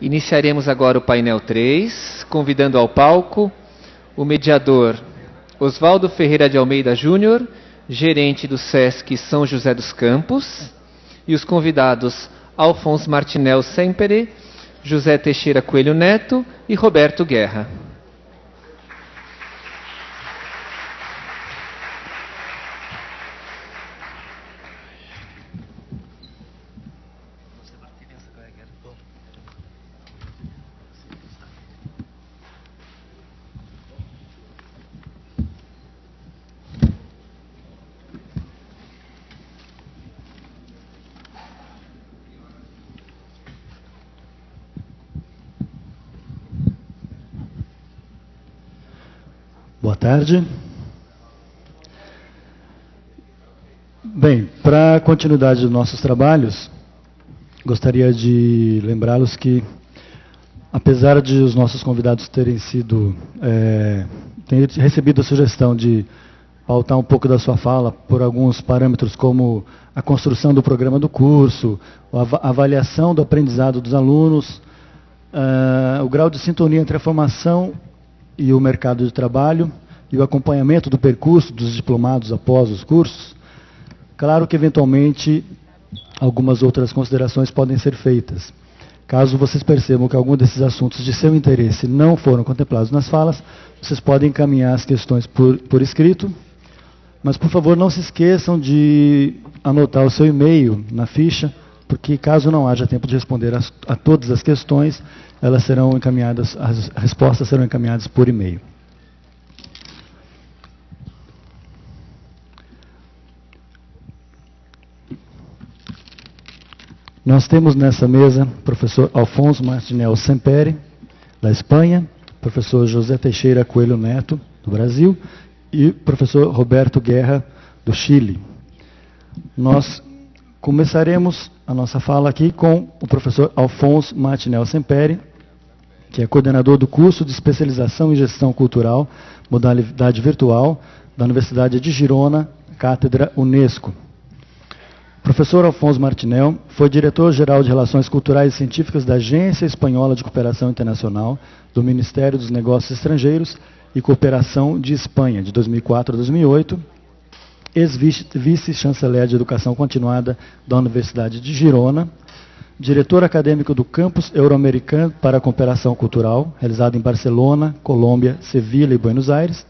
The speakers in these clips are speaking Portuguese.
Iniciaremos agora o painel 3, convidando ao palco o mediador Oswaldo Ferreira de Almeida Júnior, gerente do SESC São José dos Campos, e os convidados Alfonso Martinel Sempere, José Teixeira Coelho Neto e Roberto Guerra. Boa tarde. Bem, para a continuidade dos nossos trabalhos, gostaria de lembrá-los que, apesar de os nossos convidados terem sido, é, terem recebido a sugestão de pautar um pouco da sua fala por alguns parâmetros como a construção do programa do curso, a avaliação do aprendizado dos alunos, uh, o grau de sintonia entre a formação e o mercado de trabalho e o acompanhamento do percurso dos diplomados após os cursos, claro que eventualmente algumas outras considerações podem ser feitas. Caso vocês percebam que algum desses assuntos de seu interesse não foram contemplados nas falas, vocês podem encaminhar as questões por, por escrito, mas por favor não se esqueçam de anotar o seu e-mail na ficha, porque caso não haja tempo de responder a, a todas as questões, elas serão encaminhadas, as respostas serão encaminhadas por e-mail. Nós temos nessa mesa o professor Alfonso Martinel Sempere, da Espanha, professor José Teixeira Coelho Neto, do Brasil, e professor Roberto Guerra, do Chile. Nós começaremos a nossa fala aqui com o professor Alfonso Martinel Sempere, que é coordenador do curso de especialização em gestão cultural, modalidade virtual, da Universidade de Girona, Cátedra Unesco. Professor Alfonso Martinel foi diretor-geral de Relações Culturais e Científicas da Agência Espanhola de Cooperação Internacional, do Ministério dos Negócios Estrangeiros e Cooperação de Espanha, de 2004 a 2008, ex-vice-chanceler de Educação Continuada da Universidade de Girona, diretor acadêmico do Campus Euro-Americano para a Cooperação Cultural, realizado em Barcelona, Colômbia, Sevilha e Buenos Aires,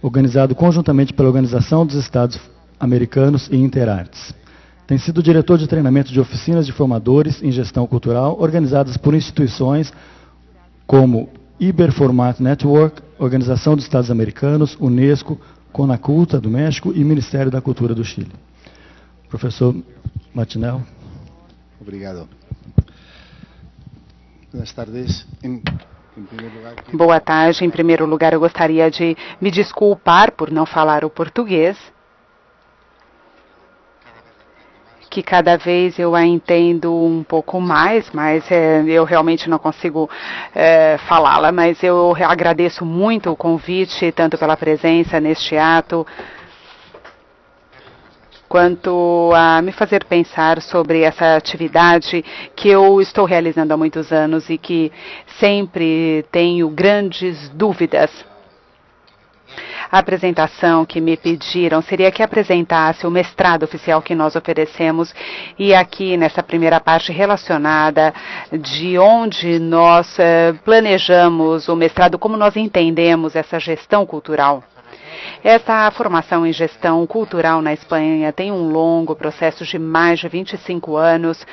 organizado conjuntamente pela Organização dos Estados Americanos e Interartes. Tem sido diretor de treinamento de oficinas de formadores em gestão cultural, organizadas por instituições como Iberformat Network, Organização dos Estados Americanos, Unesco, Conaculta do México e Ministério da Cultura do Chile. Professor Martinel. Obrigado. Boas tardes. Boa tarde. Em primeiro lugar, eu gostaria de me desculpar por não falar o português. Que cada vez eu a entendo um pouco mais, mas é, eu realmente não consigo é, falá-la. Mas eu agradeço muito o convite, tanto pela presença neste ato, quanto a me fazer pensar sobre essa atividade que eu estou realizando há muitos anos e que sempre tenho grandes dúvidas. A apresentação que me pediram seria que apresentasse o mestrado oficial que nós oferecemos e aqui nessa primeira parte relacionada de onde nós eh, planejamos o mestrado, como nós entendemos essa gestão cultural. Essa formação em gestão cultural na Espanha tem um longo processo de mais de 25 anos,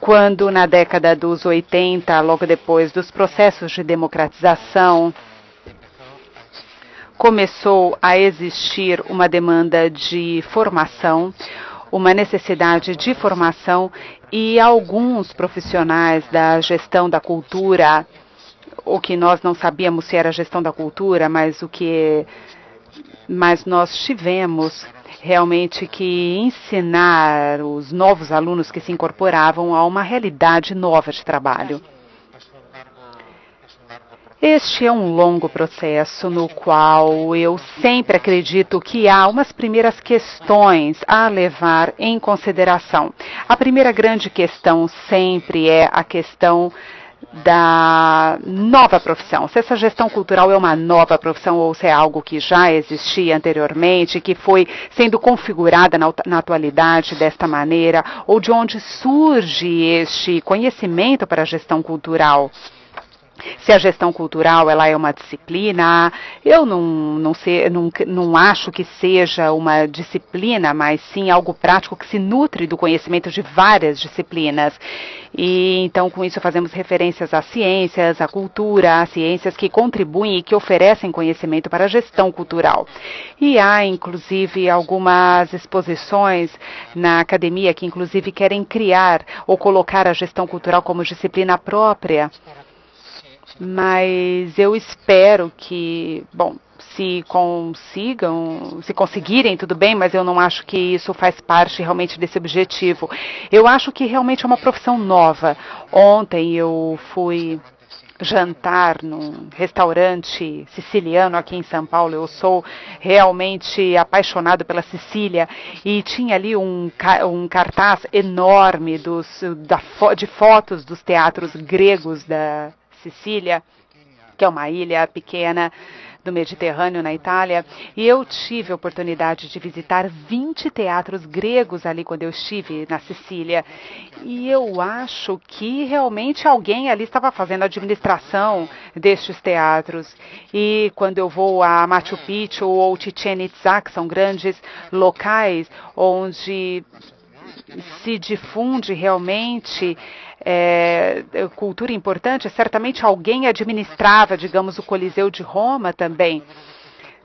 quando na década dos 80, logo depois dos processos de democratização, começou a existir uma demanda de formação, uma necessidade de formação e alguns profissionais da gestão da cultura, o que nós não sabíamos se era gestão da cultura, mas o que mas nós tivemos realmente que ensinar os novos alunos que se incorporavam a uma realidade nova de trabalho. Este é um longo processo no qual eu sempre acredito que há umas primeiras questões a levar em consideração. A primeira grande questão sempre é a questão da nova profissão, se essa gestão cultural é uma nova profissão ou se é algo que já existia anteriormente, que foi sendo configurada na, na atualidade desta maneira, ou de onde surge este conhecimento para a gestão cultural se a gestão cultural ela é uma disciplina, eu não, não, sei, não, não acho que seja uma disciplina, mas sim algo prático que se nutre do conhecimento de várias disciplinas. E então com isso fazemos referências às ciências, à cultura, às ciências que contribuem e que oferecem conhecimento para a gestão cultural. E há inclusive algumas exposições na academia que inclusive querem criar ou colocar a gestão cultural como disciplina própria mas eu espero que, bom, se consigam, se conseguirem, tudo bem, mas eu não acho que isso faz parte realmente desse objetivo. Eu acho que realmente é uma profissão nova. Ontem eu fui jantar num restaurante siciliano aqui em São Paulo. Eu sou realmente apaixonado pela Sicília e tinha ali um, um cartaz enorme dos, da, de fotos dos teatros gregos da Sicília, que é uma ilha pequena do Mediterrâneo, na Itália, e eu tive a oportunidade de visitar 20 teatros gregos ali quando eu estive na Sicília. E eu acho que realmente alguém ali estava fazendo a administração destes teatros. E quando eu vou a Machu Picchu ou Chichen Itza, que são grandes locais onde se difunde realmente é, cultura importante, certamente alguém administrava, digamos, o Coliseu de Roma também.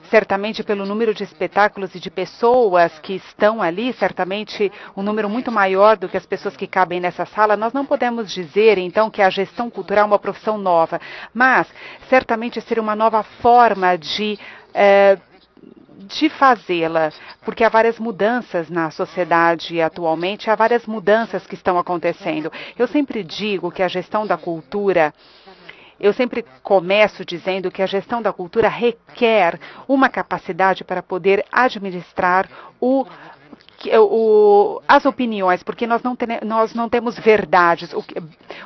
Certamente pelo número de espetáculos e de pessoas que estão ali, certamente um número muito maior do que as pessoas que cabem nessa sala, nós não podemos dizer então que a gestão cultural é uma profissão nova, mas certamente seria uma nova forma de é, de fazê-la, porque há várias mudanças na sociedade atualmente, há várias mudanças que estão acontecendo. Eu sempre digo que a gestão da cultura eu sempre começo dizendo que a gestão da cultura requer uma capacidade para poder administrar o o, as opiniões, porque nós não, tem, nós não temos verdades, o que,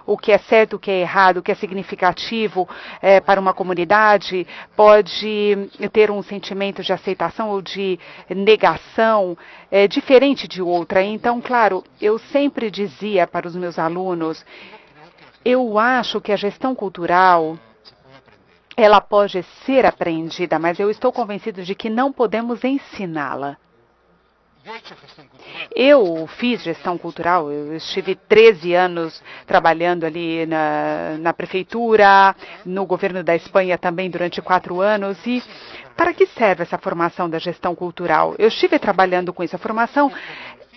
o que, é certo, o que é errado, o que é significativo é, para uma comunidade, pode ter um sentimento de aceitação ou de negação é, diferente de outra. Então, claro, eu sempre dizia para os meus alunos, eu acho que a gestão cultural ela pode ser aprendida, mas eu estou convencido de que não podemos ensiná-la. Eu fiz gestão cultural, eu estive 13 anos trabalhando ali na, na prefeitura, no governo da Espanha também durante quatro anos. E para que serve essa formação da gestão cultural? Eu estive trabalhando com essa formação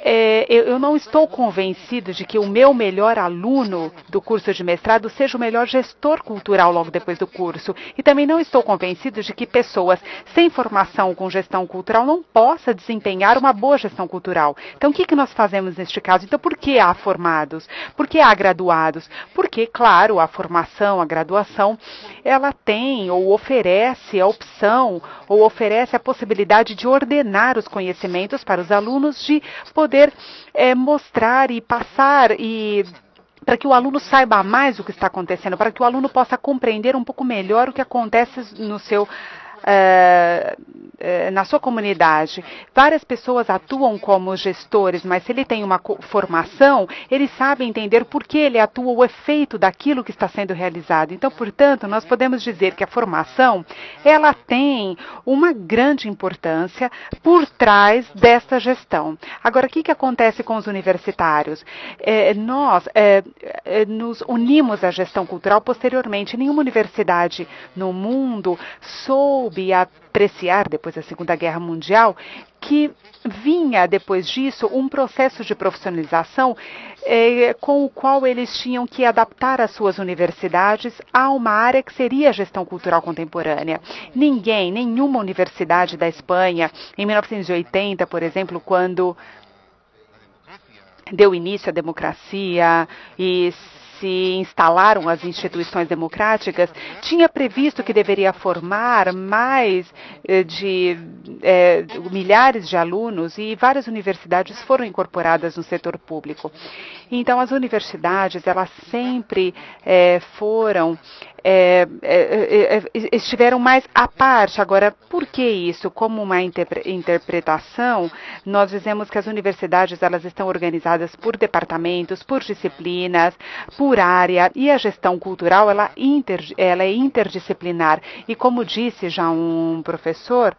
é, eu, não estou convencido de que o meu melhor aluno do curso de mestrado seja o melhor gestor cultural logo depois do curso. E também não estou convencido de que pessoas sem formação com gestão cultural não possam desempenhar uma boa gestão cultural. Então, o que, que nós fazemos neste caso? Então, por que há formados? Por que há graduados? Porque, claro, a formação, a graduação, ela tem ou oferece a opção ou oferece a possibilidade de ordenar os conhecimentos para os alunos de poder poder é, mostrar e passar e para que o aluno saiba mais o que está acontecendo, para que o aluno possa compreender um pouco melhor o que acontece no seu é, na sua comunidade. Várias pessoas atuam como gestores, mas se ele tem uma formação, ele sabe entender por que ele atua, o efeito daquilo que está sendo realizado. Então, portanto, nós podemos dizer que a formação ela tem uma grande importância por trás dessa gestão. Agora, o que, que acontece com os universitários? É, nós é, nos unimos à gestão cultural posteriormente. Nenhuma universidade no mundo soube apreciar depois da Segunda Guerra Mundial que vinha depois disso um processo de profissionalização eh, com o qual eles tinham que adaptar as suas universidades a uma área que seria a gestão cultural contemporânea. Ninguém, nenhuma universidade da Espanha, em 1980, por exemplo, quando deu início à democracia e se instalaram as instituições democráticas, tinha previsto que deveria formar mais eh, de eh, milhares de alunos e várias universidades foram incorporadas no setor público. Então, as universidades, elas sempre eh, foram é, é, é, é, estiveram mais à parte. Agora, por que isso? Como uma interpre interpretação, nós dizemos que as universidades elas estão organizadas por departamentos, por disciplinas, por área, e a gestão cultural ela, inter, ela é interdisciplinar. E como disse já um professor,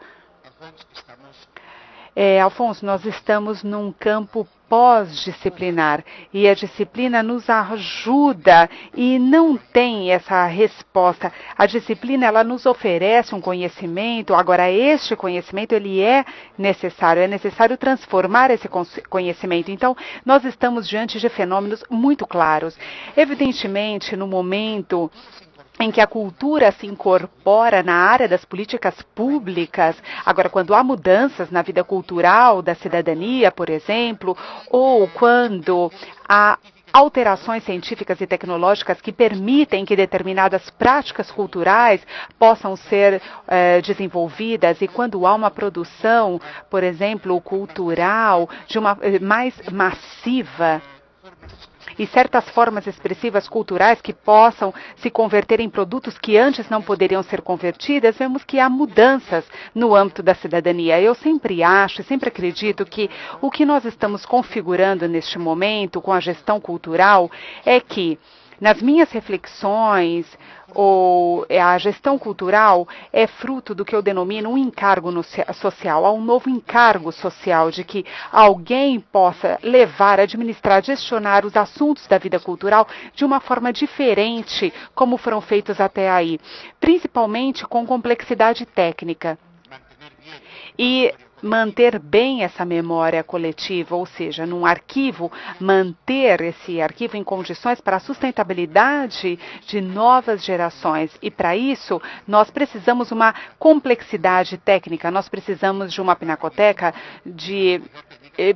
é, Alfonso, nós estamos num campo pós-disciplinar e a disciplina nos ajuda e não tem essa resposta. A disciplina ela nos oferece um conhecimento, agora este conhecimento ele é necessário, é necessário transformar esse conhecimento. Então, nós estamos diante de fenômenos muito claros. Evidentemente, no momento em que a cultura se incorpora na área das políticas públicas. Agora, quando há mudanças na vida cultural da cidadania, por exemplo, ou quando há alterações científicas e tecnológicas que permitem que determinadas práticas culturais possam ser eh, desenvolvidas e quando há uma produção, por exemplo, cultural de uma eh, mais massiva e certas formas expressivas culturais que possam se converter em produtos que antes não poderiam ser convertidas, vemos que há mudanças no âmbito da cidadania. Eu sempre acho, sempre acredito que o que nós estamos configurando neste momento com a gestão cultural é que nas minhas reflexões, ou é, a gestão cultural é fruto do que eu denomino um encargo no, social, há um novo encargo social de que alguém possa levar, administrar, gestionar os assuntos da vida cultural de uma forma diferente, como foram feitos até aí, principalmente com complexidade técnica. E manter bem essa memória coletiva, ou seja, num arquivo, manter esse arquivo em condições para a sustentabilidade de novas gerações. E para isso, nós precisamos uma complexidade técnica, nós precisamos de uma pinacoteca de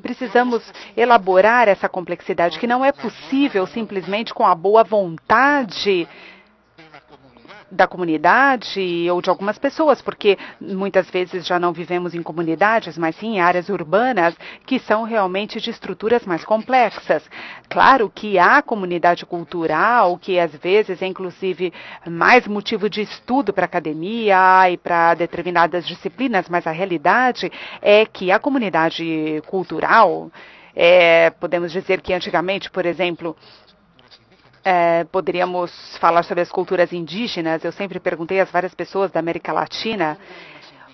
precisamos elaborar essa complexidade que não é possível simplesmente com a boa vontade da comunidade ou de algumas pessoas, porque muitas vezes já não vivemos em comunidades, mas sim em áreas urbanas que são realmente de estruturas mais complexas. Claro que há comunidade cultural, que às vezes é inclusive mais motivo de estudo para academia e para determinadas disciplinas, mas a realidade é que a comunidade cultural, é, podemos dizer que antigamente, por exemplo, é, poderíamos falar sobre as culturas indígenas. Eu sempre perguntei às várias pessoas da América Latina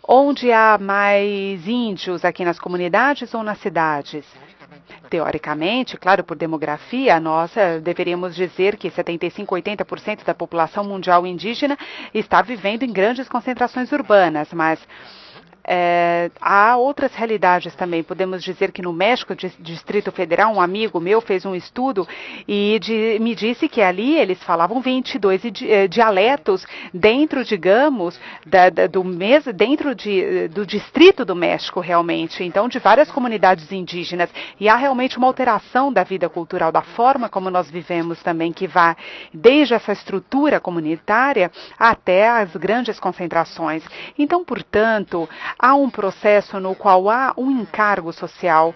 onde há mais índios aqui nas comunidades ou nas cidades. Teoricamente, claro, por demografia, nós deveríamos dizer que 75, 80% da população mundial indígena está vivendo em grandes concentrações urbanas, mas é, há outras realidades também. Podemos dizer que no México, Distrito Federal, um amigo meu fez um estudo e de, me disse que ali eles falavam 22 eh, dialetos dentro, digamos, da, da, do mes, dentro de, do Distrito do México, realmente. Então, de várias comunidades indígenas. E há realmente uma alteração da vida cultural, da forma como nós vivemos também, que vai desde essa estrutura comunitária até as grandes concentrações. Então, portanto, há um processo no qual há um encargo social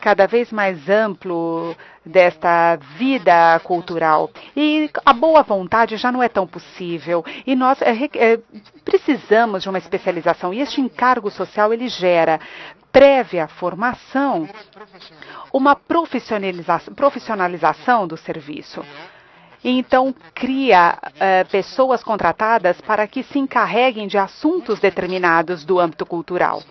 cada vez mais amplo desta vida cultural. E a boa vontade já não é tão possível. E nós é, é, precisamos de uma especialização. E este encargo social ele gera prévia formação, uma profissionalização, profissionalização do serviço. Então, cria uh, pessoas contratadas para que se encarreguem de assuntos determinados do âmbito cultural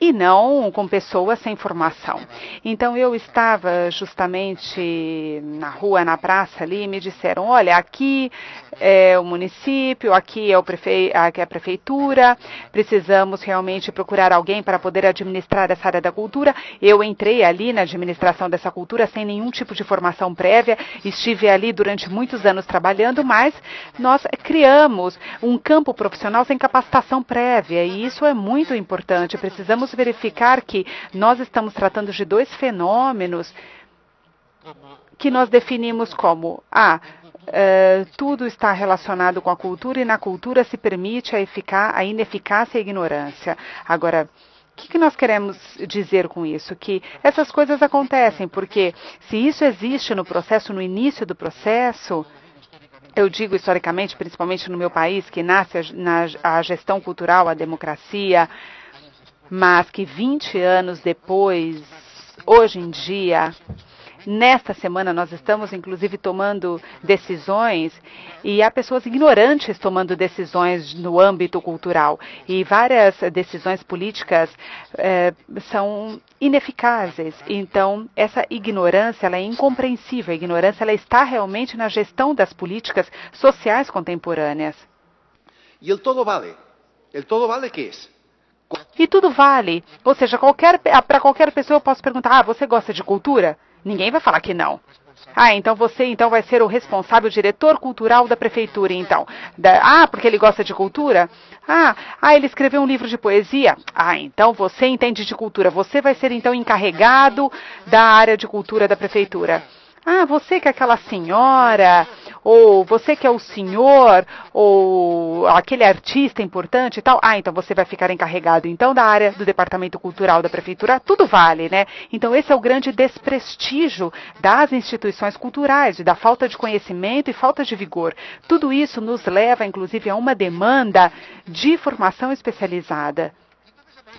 e não com pessoas sem formação. Então eu estava justamente na rua, na praça ali, e me disseram: olha, aqui é o município, aqui é, o prefe... aqui é a prefeitura, precisamos realmente procurar alguém para poder administrar essa área da cultura. Eu entrei ali na administração dessa cultura sem nenhum tipo de formação prévia, estive ali durante muitos anos trabalhando, mas nós criamos um campo profissional sem capacitação prévia e isso é muito importante. Precisamos verificar que nós estamos tratando de dois fenômenos que nós definimos como ah, Uh, tudo está relacionado com a cultura e na cultura se permite a, eficar, a ineficácia e a ignorância. Agora, o que, que, nós queremos dizer com isso? Que essas coisas acontecem, porque se isso existe no processo, no início do processo, eu digo historicamente, principalmente no meu país, que nasce na, a gestão cultural, a democracia, mas que 20 anos depois, hoje em dia, Nesta semana nós estamos inclusive tomando decisões e há pessoas ignorantes tomando decisões no âmbito cultural e várias decisões políticas eh, são ineficazes. Então essa ignorância ela é incompreensível. A ignorância ela está realmente na gestão das políticas sociais contemporâneas. E o todo vale. O todo vale que é? E tudo vale. Ou seja, para qualquer pessoa eu posso perguntar: ah, você gosta de cultura? Ninguém vai falar que não. Ah, então você então vai ser o responsável, o diretor cultural da prefeitura, então. Da, ah, porque ele gosta de cultura? Ah, ah, ele escreveu um livro de poesia? Ah, então você entende de cultura. Você vai ser então encarregado da área de cultura da prefeitura. Ah, você que é aquela senhora, ou você que é o senhor, ou aquele artista importante e tal. Ah, então você vai ficar encarregado então da área do departamento cultural da prefeitura. Tudo vale, né? Então esse é o grande desprestígio das instituições culturais, da falta de conhecimento e falta de vigor. Tudo isso nos leva, inclusive, a uma demanda de formação especializada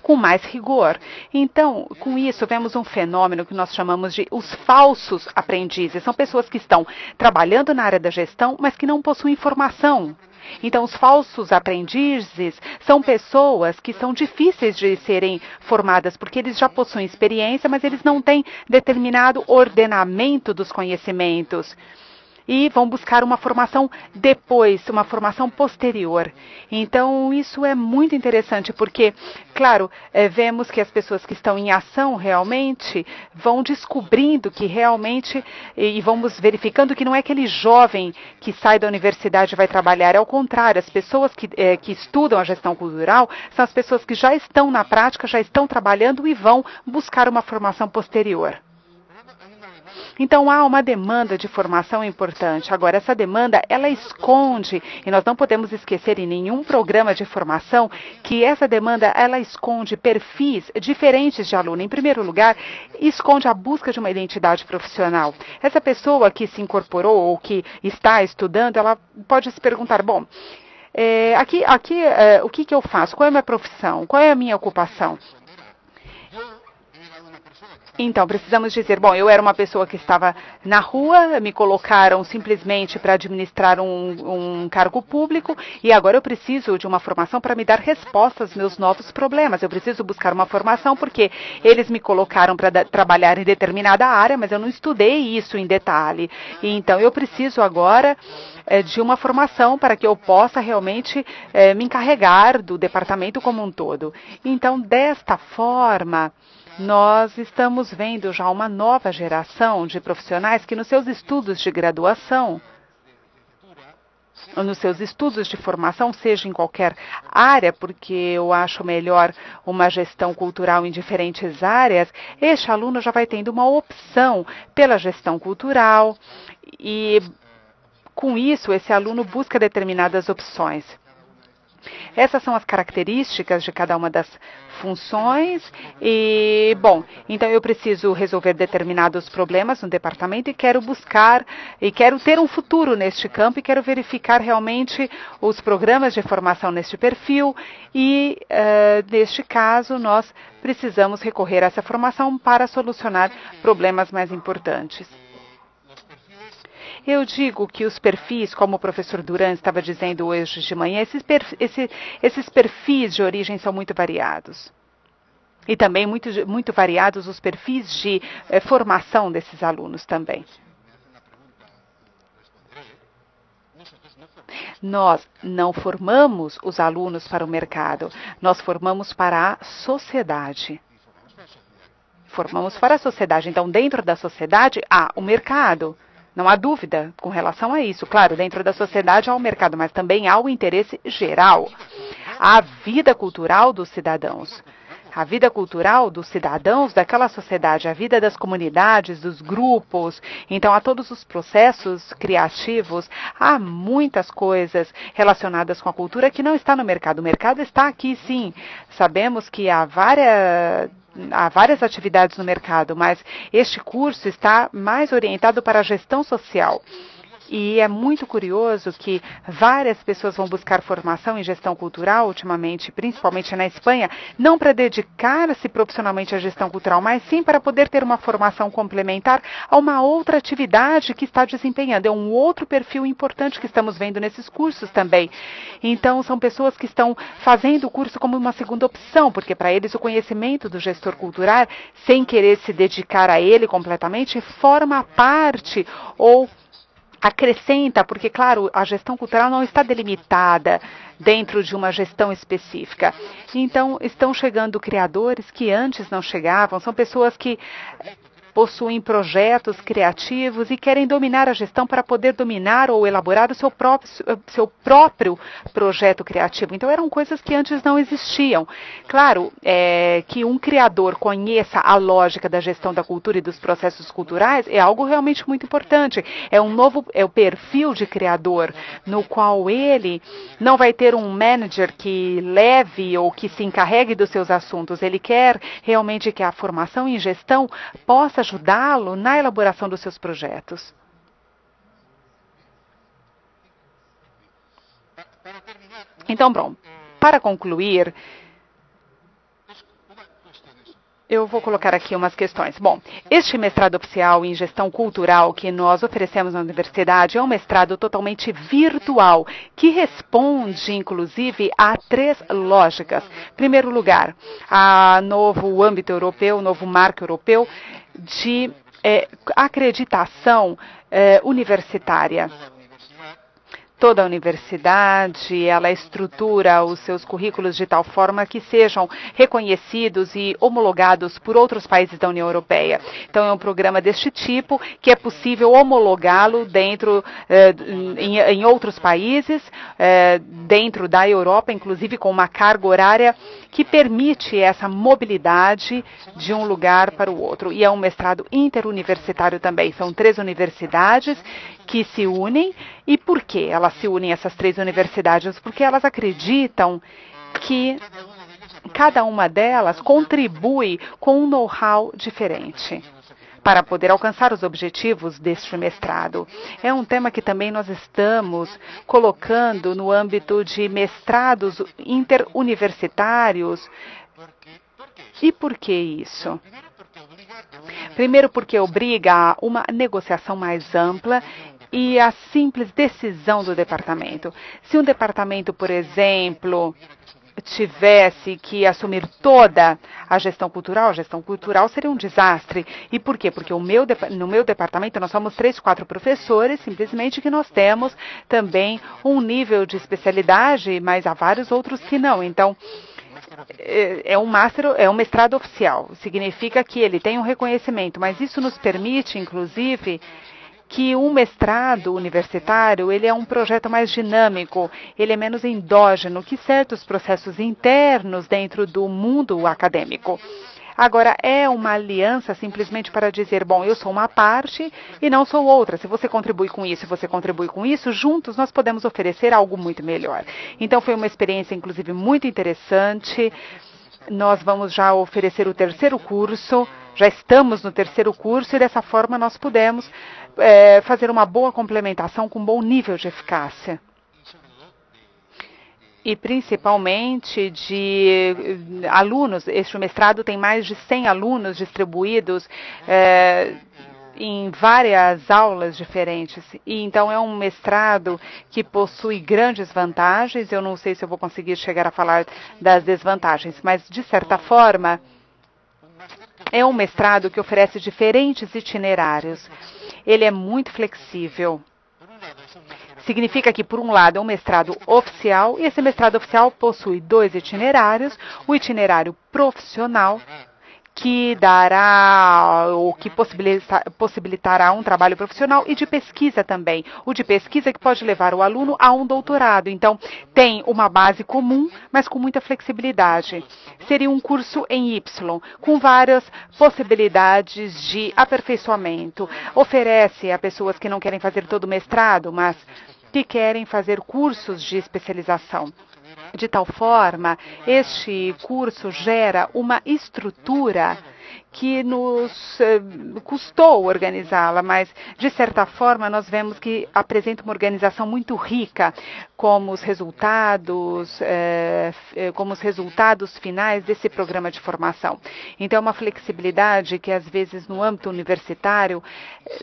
com mais rigor. Então, com isso, vemos um fenômeno que nós chamamos de os falsos aprendizes. São pessoas que estão trabalhando na área da gestão, mas que não possuem formação. Então, os falsos aprendizes são pessoas que são difíceis de serem formadas, porque eles já possuem experiência, mas eles não têm determinado ordenamento dos conhecimentos e vão buscar uma formação depois, uma formação posterior. Então, isso é muito interessante, porque, claro, é, vemos que as pessoas que estão em ação realmente vão descobrindo que realmente, e, vamos verificando que não é aquele jovem que sai da universidade e vai trabalhar, é ao contrário, as pessoas que, é, que estudam a gestão cultural são as pessoas que já estão na prática, já estão trabalhando e vão buscar uma formação posterior. Então há uma demanda de formação importante. Agora essa demanda ela esconde e nós não podemos esquecer em nenhum programa de formação que essa demanda ela esconde perfis diferentes de aluno. Em primeiro lugar, esconde a busca de uma identidade profissional. Essa pessoa que se incorporou ou que está estudando, ela pode se perguntar, bom, é, aqui, aqui é, o que, que eu faço? Qual é a minha profissão? Qual é a minha ocupação? Então, precisamos dizer, bom, eu era uma pessoa que estava na rua, me colocaram simplesmente para administrar um, um, cargo público e agora eu preciso de uma formação para me dar respostas aos meus novos problemas. Eu preciso buscar uma formação porque eles me colocaram para trabalhar em determinada área, mas eu não estudei isso em detalhe. E, então, eu preciso agora é, de uma formação para que eu possa realmente é, me encarregar do departamento como um todo. Então, desta forma, nós estamos vendo já uma nova geração de profissionais que, nos seus estudos de graduação, nos seus estudos de formação, seja em qualquer área, porque eu acho melhor uma gestão cultural em diferentes áreas, este aluno já vai tendo uma opção pela gestão cultural e, com isso, esse aluno busca determinadas opções. Essas são as características de cada uma das funções e, bom, então eu preciso resolver determinados problemas no departamento e quero buscar e quero ter um futuro neste campo e quero verificar realmente os programas de formação neste perfil e, uh, neste caso, nós precisamos recorrer a essa formação para solucionar problemas mais importantes. Eu digo que os perfis, como o professor Duran estava dizendo hoje de manhã, esses, perfis, esse, esses perfis de origem são muito variados. E também muito, muito variados os perfis de eh, formação desses alunos também. Nós não formamos os alunos para o mercado, nós formamos para a sociedade. Formamos para a sociedade. Então, dentro da sociedade, há o mercado. Não há dúvida com relação a isso. Claro, dentro da sociedade há o mercado, mas também há o interesse geral, a vida cultural dos cidadãos. a vida cultural dos cidadãos daquela sociedade, a vida das comunidades, dos grupos. Então, há todos os processos criativos, há muitas coisas relacionadas com a cultura que não está no mercado. O mercado está aqui, sim. Sabemos que há várias há várias atividades no mercado, mas este curso está mais orientado para a gestão social. E é muito curioso que várias pessoas vão buscar formação em gestão cultural ultimamente, principalmente na Espanha, não para dedicar-se profissionalmente à gestão cultural, mas sim para poder ter uma formação complementar a uma outra atividade que está desempenhando. É um outro perfil importante que estamos vendo nesses cursos também. Então, são pessoas que estão fazendo o curso como uma segunda opção, porque para eles o conhecimento do gestor cultural, sem querer se dedicar a ele completamente, forma parte ou acrescenta, porque, claro, a gestão cultural não está delimitada dentro de uma gestão específica. Então, estão chegando criadores que antes não chegavam, são pessoas que possuem projetos criativos e querem dominar a gestão para poder dominar ou elaborar o seu próprio, seu próprio projeto criativo. Então, eram coisas que antes não existiam. Claro é, que um criador conheça a lógica da gestão da cultura e dos processos culturais é algo realmente muito importante. É um novo é o perfil de criador, no qual ele não vai ter um manager que leve ou que se encarregue dos seus assuntos. Ele quer realmente que a formação em gestão possa ajudá-lo na elaboração dos seus projetos. Então, bom, para concluir, eu vou colocar aqui umas questões. Bom, este mestrado oficial em gestão cultural que nós oferecemos na universidade é um mestrado totalmente virtual, que responde, inclusive, a três lógicas. Em primeiro lugar, a novo âmbito europeu, novo marco europeu de é, acreditação é, universitária toda a universidade, ela estrutura os seus currículos de tal forma que sejam reconhecidos e homologados por outros países da União Europeia. Então, é um programa deste tipo que é possível homologá-lo dentro eh, em, em, outros países, eh, dentro da Europa, inclusive com uma carga horária que permite essa mobilidade de um lugar para o outro. E é um mestrado interuniversitário também. São três universidades que se unem. E por que elas se unem, essas três universidades? Porque elas acreditam que cada uma delas contribui com um know-how diferente para poder alcançar os objetivos deste mestrado. É um tema que também nós estamos colocando no âmbito de mestrados interuniversitários. E por que isso? Primeiro, porque obriga a uma negociação mais ampla e a simples decisão do departamento. Se um departamento, por exemplo, tivesse que assumir toda a gestão cultural, a gestão cultural seria um desastre. E por quê? Porque meu, no meu departamento nós somos três, quatro professores, simplesmente que nós temos também um nível de especialidade, mas há vários outros que não. Então, é, é um master, é um mestrado oficial. Significa que ele tem um reconhecimento, mas isso nos permite, inclusive, que um mestrado universitário ele é um projeto mais dinâmico, ele é menos endógeno que certos processos internos dentro do mundo acadêmico. Agora, é uma aliança simplesmente para dizer, bom, eu sou uma parte e não sou outra. Se você contribui com isso, se você contribui com isso, juntos nós podemos oferecer algo muito melhor. Então, foi uma experiência, inclusive, muito interessante. Nós vamos já oferecer o terceiro curso, já estamos no terceiro curso e dessa forma nós podemos é, fazer uma boa complementação com um bom nível de eficácia e principalmente de eh, alunos. Este mestrado tem mais de 100 alunos distribuídos é, em várias aulas diferentes. E então é um mestrado que possui grandes vantagens. Eu não sei se eu vou conseguir chegar a falar das desvantagens, mas de certa forma é um mestrado que oferece diferentes itinerários. Ele é muito flexível. Significa que, por um lado, é um mestrado oficial, e esse mestrado oficial possui dois itinerários: o itinerário profissional, que dará ou que possibilitará um trabalho profissional e de pesquisa também. O de pesquisa que pode levar o aluno a um doutorado. Então, tem uma base comum, mas com muita flexibilidade. Seria um curso em Y, com várias possibilidades de aperfeiçoamento. Oferece a pessoas que não querem fazer todo o mestrado, mas que querem fazer cursos de especialização. De tal forma, este curso gera uma estrutura que nos eh, custou organizá-la, mas de certa forma nós vemos que apresenta uma organização muito rica, como os resultados, eh, eh, como os resultados finais desse programa de formação. Então, é uma flexibilidade que às vezes no âmbito universitário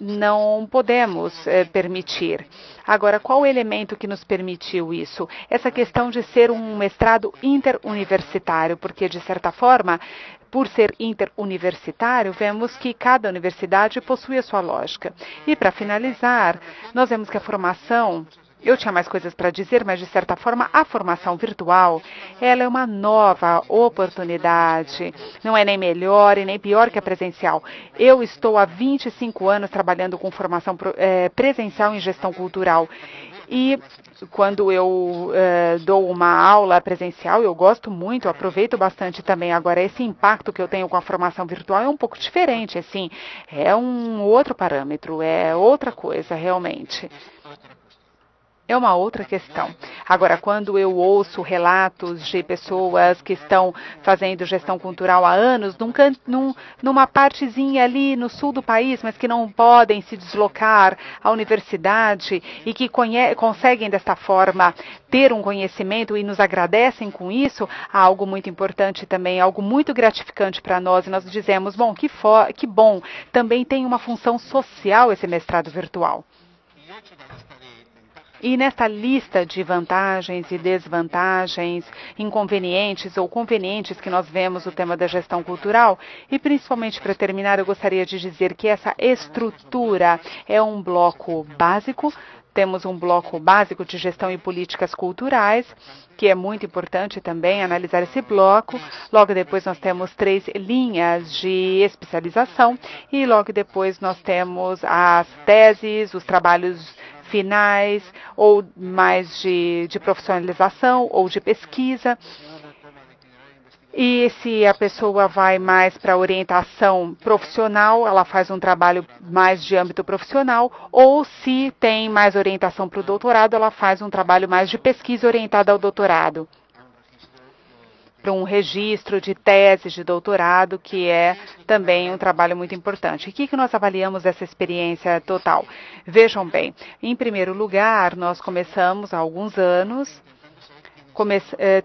não podemos permitir. Agora, qual o elemento que nos permitiu isso? Essa questão de ser um mestrado interuniversitário, porque de certa forma por ser interuniversitário, vemos que cada universidade possui a sua lógica. E para finalizar, nós vemos que a formação eu tinha mais coisas para dizer, mas de certa forma a formação virtual ela é uma nova oportunidade. Não é nem melhor e nem pior que a presencial. Eu estou há 25 anos trabalhando com formação é, presencial em gestão cultural e quando eu uh, dou uma aula presencial, eu gosto muito, aproveito bastante também. Agora, esse impacto que eu tenho com a formação virtual é um pouco diferente, assim, é um outro parâmetro, é outra coisa realmente é uma outra questão. Agora, quando eu ouço relatos de pessoas que estão fazendo gestão cultural há anos, num, num, numa partezinha ali no sul do país, mas que não podem se deslocar à universidade e que conseguem desta forma ter um conhecimento e nos agradecem com isso, há algo muito importante também, algo muito gratificante para nós. E nós dizemos, bom, que, que bom, também tem uma função social esse mestrado virtual. E nesta lista de vantagens e desvantagens, inconvenientes ou convenientes que nós vemos o tema da gestão cultural, e principalmente para terminar, eu gostaria de dizer que essa estrutura é um bloco básico. Temos um bloco básico de gestão e políticas culturais, que é muito importante também analisar esse bloco. Logo depois nós temos três linhas de especialização e logo depois nós temos as teses, os trabalhos finais, ou mais de, de profissionalização ou de pesquisa. E se a pessoa vai mais para orientação profissional, ela faz um trabalho mais de âmbito profissional, ou se tem mais orientação para o doutorado, ela faz um trabalho mais de pesquisa orientada ao doutorado para um registro de tese de doutorado, que é também um trabalho muito importante. O que, que nós avaliamos essa experiência total? Vejam bem, em primeiro lugar, nós começamos há alguns anos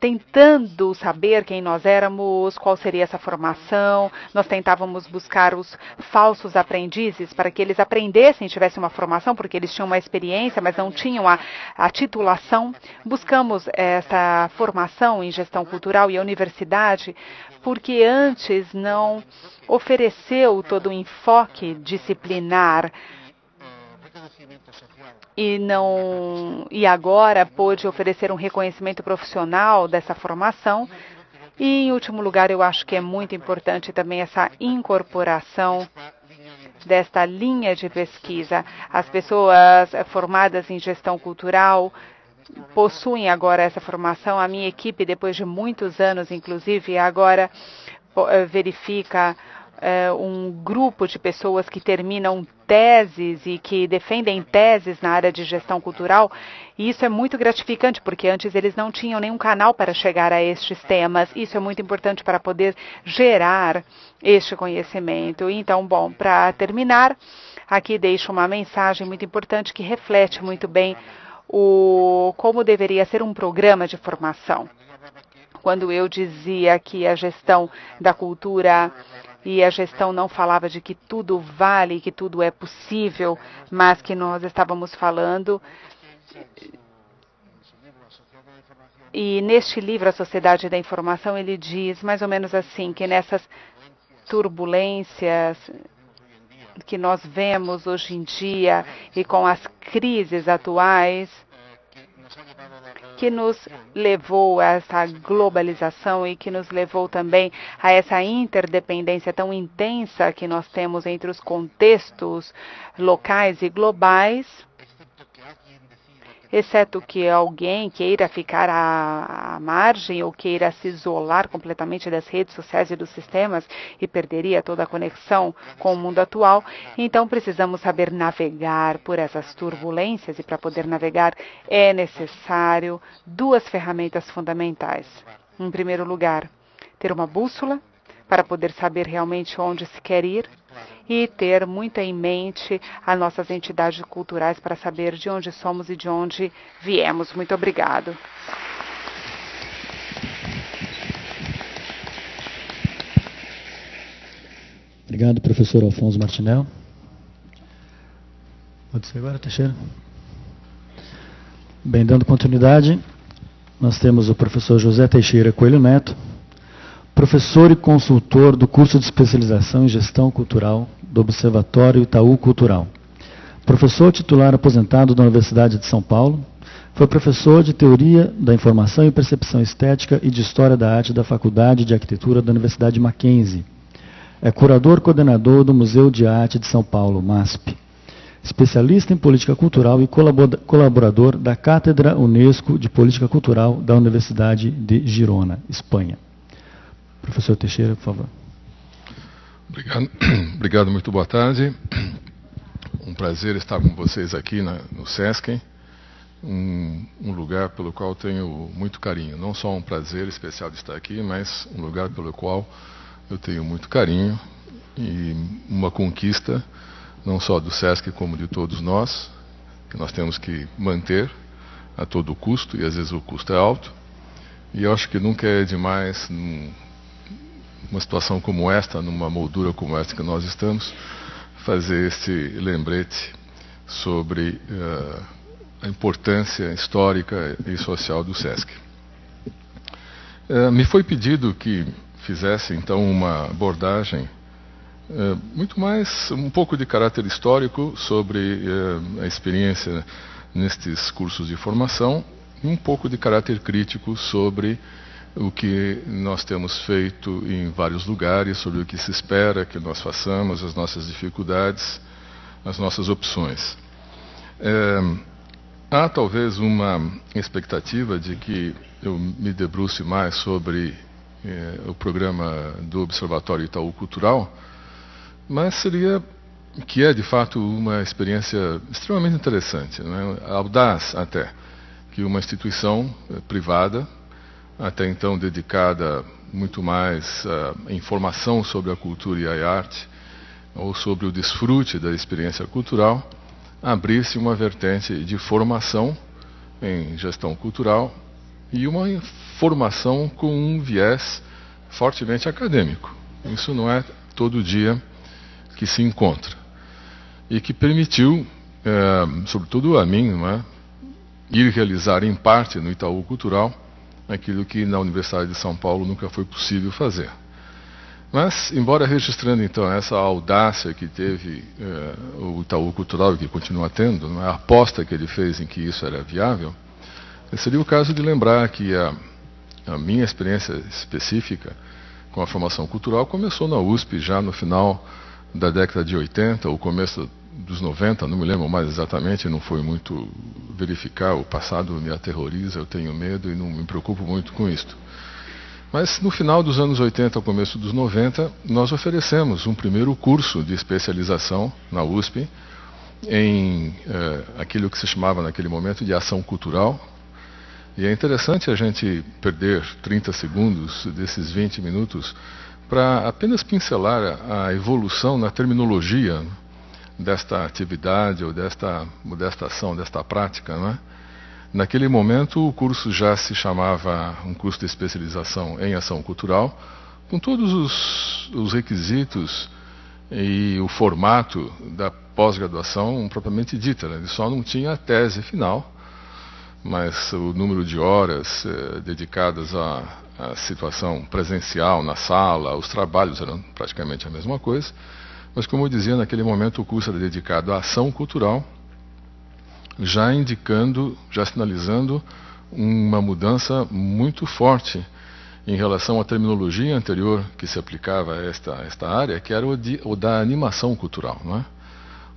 tentando saber quem nós éramos, qual seria essa formação. Nós tentávamos buscar os falsos aprendizes para que eles aprendessem, tivessem uma formação, porque eles tinham uma experiência, mas não tinham a, a titulação. Buscamos essa formação em gestão cultural e a universidade porque antes não ofereceu todo o enfoque disciplinar e não e agora pôde oferecer um reconhecimento profissional dessa formação. E em último lugar, eu acho que é muito importante também essa incorporação desta linha de pesquisa. As pessoas formadas em gestão cultural possuem agora essa formação. A minha equipe, depois de muitos anos, inclusive, agora eh, verifica uh, um grupo de pessoas que terminam teses e que defendem teses na área de gestão cultural. E isso é muito gratificante, porque antes eles não tinham nenhum canal para chegar a estes temas. Isso é muito importante para poder gerar este conhecimento. Então, bom, para terminar, aqui deixo uma mensagem muito importante que reflete muito bem o, como deveria ser um programa de formação. Quando eu dizia que a gestão da cultura e a gestão não falava de que tudo vale, que tudo é possível, mas que nós estávamos falando. E neste livro, A Sociedade da Informação, ele diz mais ou menos assim, que nessas turbulências que nós vemos hoje em dia e com as crises atuais, que nos levou a essa globalização e que nos levou também a essa interdependência tão intensa que nós temos entre os contextos locais e globais exceto que alguém queira ficar à, à, margem ou queira se isolar completamente das redes sociais e dos sistemas e perderia toda a conexão com o mundo atual. Então precisamos saber navegar por essas turbulências e para poder navegar é necessário duas ferramentas fundamentais. Em primeiro lugar, ter uma bússola para poder saber realmente onde se quer ir e ter muito em mente as nossas entidades culturais para saber de onde somos e de onde viemos. Muito obrigado. Obrigado, professor Alfonso Martinel. Pode ser agora, Teixeira? Bem, dando continuidade, nós temos o professor José Teixeira Coelho Neto, professor e consultor do curso de especialização em gestão cultural do Observatório Itaú Cultural. Professor titular aposentado da Universidade de São Paulo, foi professor de Teoria da Informação e Percepção Estética e de História da Arte da Faculdade de Arquitetura da Universidade Mackenzie. É curador coordenador do Museu de Arte de São Paulo, MASP. Especialista em política cultural e colaborador da Cátedra Unesco de Política Cultural da Universidade de Girona, Espanha. Professor Teixeira, por favor. Obrigado, obrigado muito boa tarde. Um prazer estar com vocês aqui na, no SESC, um, um, lugar pelo qual tenho muito carinho. Não só um prazer especial de estar aqui, mas um lugar pelo qual eu tenho muito carinho e uma conquista, não só do SESC como de todos nós, que nós temos que manter a todo custo, e às vezes o custo é alto. E eu acho que nunca é demais, num, uma situação como esta, numa moldura como esta que nós estamos, fazer este lembrete sobre uh, a importância histórica e social do SESC. Uh, me foi pedido que fizesse então uma abordagem uh, muito mais, um pouco de caráter histórico sobre a experiência nestes cursos de formação e um pouco de caráter crítico sobre o que nós temos feito em vários lugares, sobre o que se espera que nós façamos, as nossas dificuldades, as nossas opções. É, há talvez uma expectativa de que eu me debruce mais sobre é, o programa do Observatório Itaú Cultural, mas seria que é de fato uma experiência extremamente interessante, é? audaz até, que uma instituição é, privada até então dedicada muito mais à informação sobre a cultura e a arte, ou sobre o desfrute da experiência cultural, abrisse uma vertente de formação em gestão cultural e uma formação com um viés fortemente acadêmico. Isso não é todo dia que se encontra. E que permitiu, é, sobretudo a mim, é, ir realizar em parte no Itaú Cultural aquilo que na Universidade de São Paulo nunca foi possível fazer. Mas, embora registrando então essa audácia que teve eh, o Itaú Cultural e que continua tendo, é? a aposta que ele fez em que isso era viável, seria o caso de lembrar que a, a minha experiência específica com a formação cultural começou na USP já no final da década de 80, o começo dos 90, não me lembro mais exatamente, não foi muito verificar, o passado me aterroriza, eu tenho medo e não me preocupo muito com isto. Mas no final dos anos 80 ao começo dos 90, nós oferecemos um primeiro curso de especialização na USP em eh, aquilo que se chamava naquele momento de ação cultural. E é interessante a gente perder 30 segundos desses 20 minutos para apenas pincelar a evolução na terminologia desta atividade ou desta, desta ação, desta prática. Não é? Naquele momento, o curso já se chamava um curso de especialização em ação cultural, com todos os, os requisitos e o formato da pós-graduação propriamente dita. Né? Ele só não tinha a tese final, mas o número de horas eh, dedicadas à, à situação presencial na sala, os trabalhos eram praticamente a mesma coisa. Mas, como eu dizia, naquele momento o curso era dedicado à ação cultural, já indicando, já sinalizando uma mudança muito forte em relação à terminologia anterior que se aplicava a esta, esta área, que era o, de, o da animação cultural. É?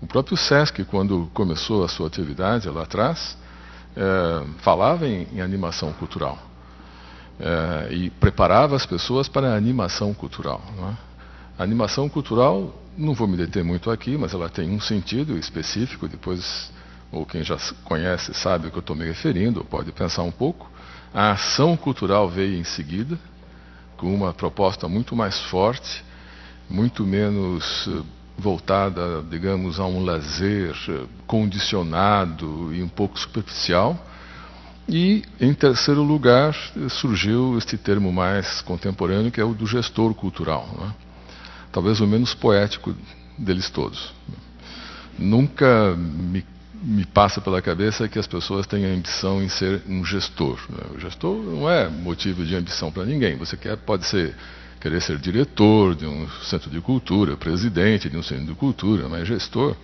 O próprio SESC, quando começou a sua atividade lá atrás, é, falava em, em, animação cultural é, e preparava as pessoas para a animação cultural. É? A animação cultural, não vou me deter muito aqui, mas ela tem um sentido específico, depois, ou quem já conhece sabe o que eu estou me referindo, pode pensar um pouco. A ação cultural veio em seguida, com uma proposta muito mais forte, muito menos eh, voltada, digamos, a um lazer eh, condicionado e um pouco superficial. E, em terceiro lugar, surgiu este termo mais contemporâneo, que é o do gestor cultural. É? Talvez o menos poético deles todos. Nunca me me passa pela cabeça que as pessoas a ambição em ser um gestor. Né? O gestor não é motivo de ambição para ninguém. Você quer, pode ser querer ser diretor de um centro de cultura, presidente de um centro de cultura, mas gestor.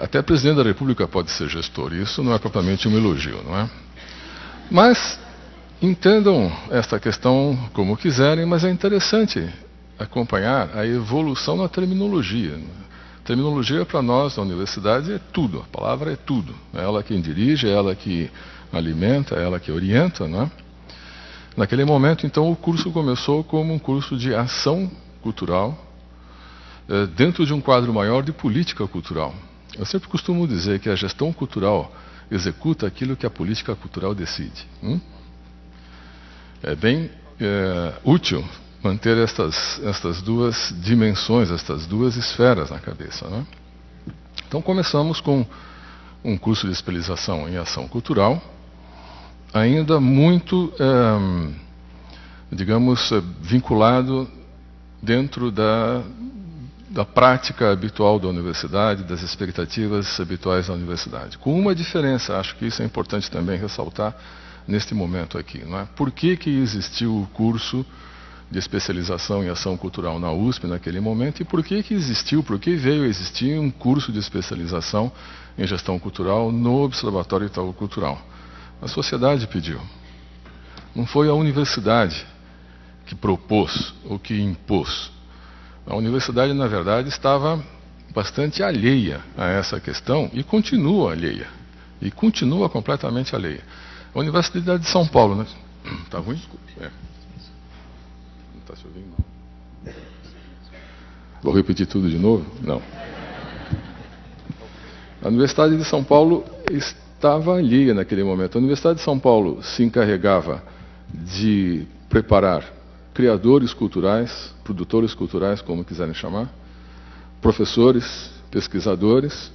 Até presidente da República pode ser gestor. Isso não é propriamente um elogio, não é? Mas entendam esta questão como quiserem, mas é interessante acompanhar a evolução na terminologia. Terminologia para nós na universidade é tudo, a palavra é tudo. É ela quem dirige, é ela que alimenta, é ela que orienta. Né? Naquele momento, então, o curso começou como um curso de ação cultural, eh, dentro de um quadro maior de política cultural. Eu sempre costumo dizer que a gestão cultural executa aquilo que a política cultural decide. Hum? É bem é, útil manter estas, estas duas dimensões, estas duas esferas na cabeça. Né? Então começamos com um curso de especialização em ação cultural, ainda muito, é, digamos, vinculado dentro da, da prática habitual da universidade, das expectativas habituais da universidade. Com uma diferença, acho que isso é importante também ressaltar neste momento aqui. Não é? Por que, que existiu o curso de especialização em ação cultural na USP naquele momento e por que, que existiu, por que veio a existir um curso de especialização em gestão cultural no Observatório Itaú Cultural. A sociedade pediu. Não foi a universidade que propôs ou que impôs. A universidade, na verdade, estava bastante alheia a essa questão e continua alheia. E continua completamente alheia. A Universidade de São Paulo, né? Está ruim? É. Está se ouvindo? Não. Vou repetir tudo de novo? Não. A Universidade de São Paulo estava ali naquele momento. A Universidade de São Paulo se encarregava de preparar criadores culturais, produtores culturais, como quiserem chamar, professores, pesquisadores,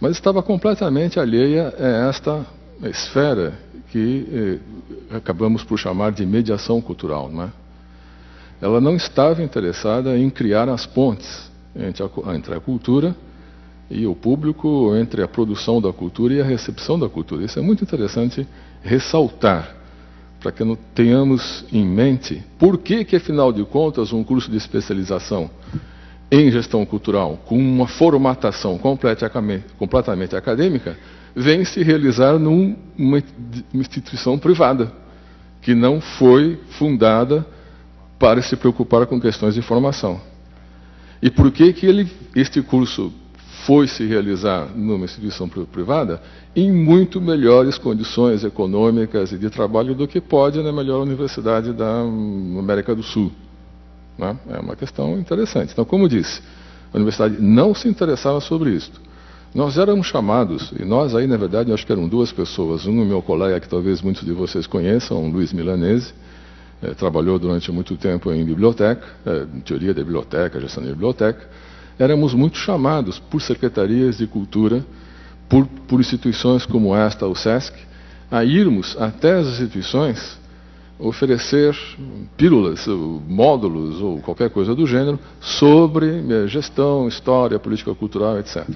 mas estava completamente alheia a esta esfera que eh, acabamos por chamar de mediação cultural, não é? Ela não estava interessada em criar as pontes entre a, entre a cultura e o público, entre a produção da cultura e a recepção da cultura. Isso é muito interessante ressaltar, para que tenhamos em mente por que, que, afinal de contas, um curso de especialização em gestão cultural, com uma formatação completamente acadêmica, vem se realizar numa instituição privada, que não foi fundada para se preocupar com questões de formação. E por que, que ele, este curso foi se realizar numa instituição privada em muito melhores condições econômicas e de trabalho do que pode na melhor universidade da América do Sul? Né? É uma questão interessante. Então, como disse, a universidade não se interessava sobre isso. Nós éramos chamados, e nós aí, na verdade, acho que eram duas pessoas. Um, meu colega, que talvez muitos de vocês conheçam, Luiz Milanese, trabalhou durante muito tempo em biblioteca, é, em teoria da biblioteca, gestão de biblioteca, éramos muito chamados por secretarias de cultura, por, por instituições como esta, o SESC, a irmos até as instituições oferecer pílulas, módulos ou qualquer coisa do gênero sobre é, gestão, história, política cultural, etc.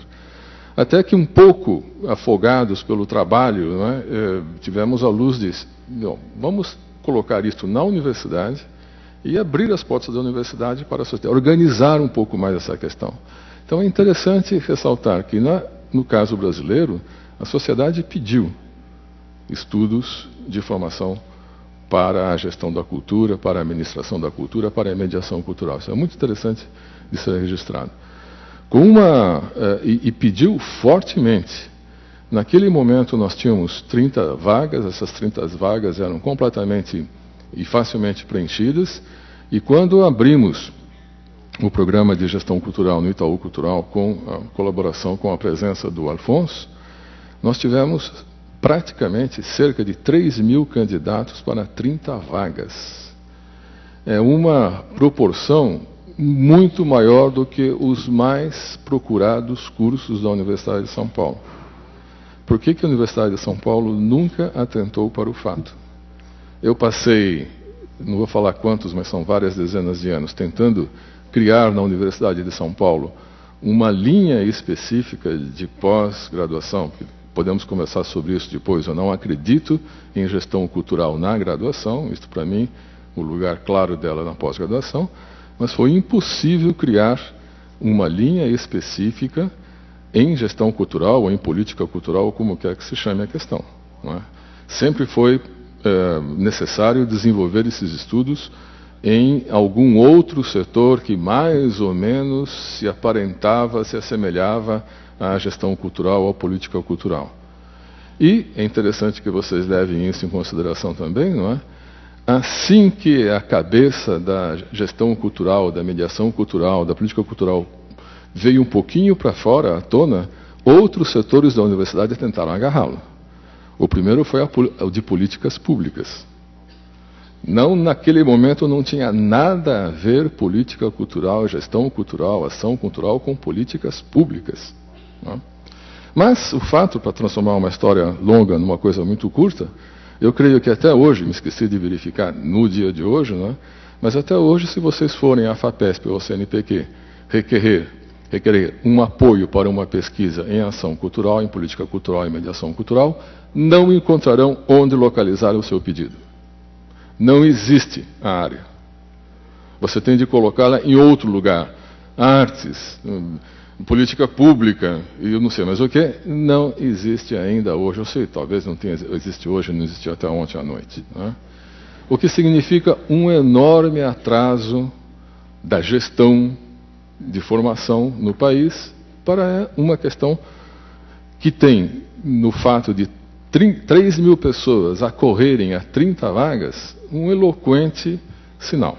Até que um pouco afogados pelo trabalho, é, tivemos a luz de, não, vamos colocar isto na universidade e abrir as portas da universidade para a sociedade, organizar um pouco mais essa questão. Então é interessante ressaltar que, na, no caso brasileiro, a sociedade pediu estudos de formação para a gestão da cultura, para a administração da cultura, para a mediação cultural. Isso é muito interessante de ser registrado. Com uma, eh, e, e pediu fortemente. Naquele momento nós tínhamos 30 vagas, essas 30 vagas eram completamente e facilmente preenchidas, e quando abrimos o programa de gestão cultural no Itaú Cultural, com a colaboração com a presença do Alfonso, nós tivemos praticamente cerca de 3 mil candidatos para 30 vagas. É uma proporção muito maior do que os mais procurados cursos da Universidade de São Paulo. Por que, que a Universidade de São Paulo nunca atentou para o fato? Eu passei, não vou falar quantos, mas são várias dezenas de anos, tentando criar na Universidade de São Paulo uma linha específica de pós-graduação, podemos conversar sobre isso depois. Eu não acredito em gestão cultural na graduação, isso para mim, o lugar claro dela na pós-graduação, mas foi impossível criar uma linha específica em gestão cultural ou em política cultural, ou como quer que se chame a questão. É? Sempre foi é, necessário desenvolver esses estudos em algum outro setor que mais ou menos se aparentava, se assemelhava à gestão cultural ou à política cultural. E é interessante que vocês levem isso em consideração também, não é? Assim que a cabeça da gestão cultural, da mediação cultural, da política cultural veio um pouquinho para fora, à tona, outros setores da universidade tentaram agarrá-lo. O primeiro foi o de políticas públicas. Não, naquele momento não tinha nada a ver política cultural, gestão cultural, ação cultural com políticas públicas. Não? Mas o fato, para transformar uma história longa numa coisa muito curta, eu creio que até hoje, me esqueci de verificar no dia de hoje, né? mas até hoje, se vocês forem à FAPESP ou ao CNPq requerer, requerer um apoio para uma pesquisa em ação cultural, em política cultural e mediação cultural, não encontrarão onde localizar o seu pedido. Não existe a área. Você tem de colocá-la em outro lugar. Artes, política pública e eu não sei mais o que, não existe ainda hoje. Eu sei, talvez não tenha, existe hoje, não existiu até ontem à noite. Né? O que significa um enorme atraso da gestão de formação no país para uma questão que tem no fato de 3 mil pessoas acorrerem a 30 vagas um eloquente sinal,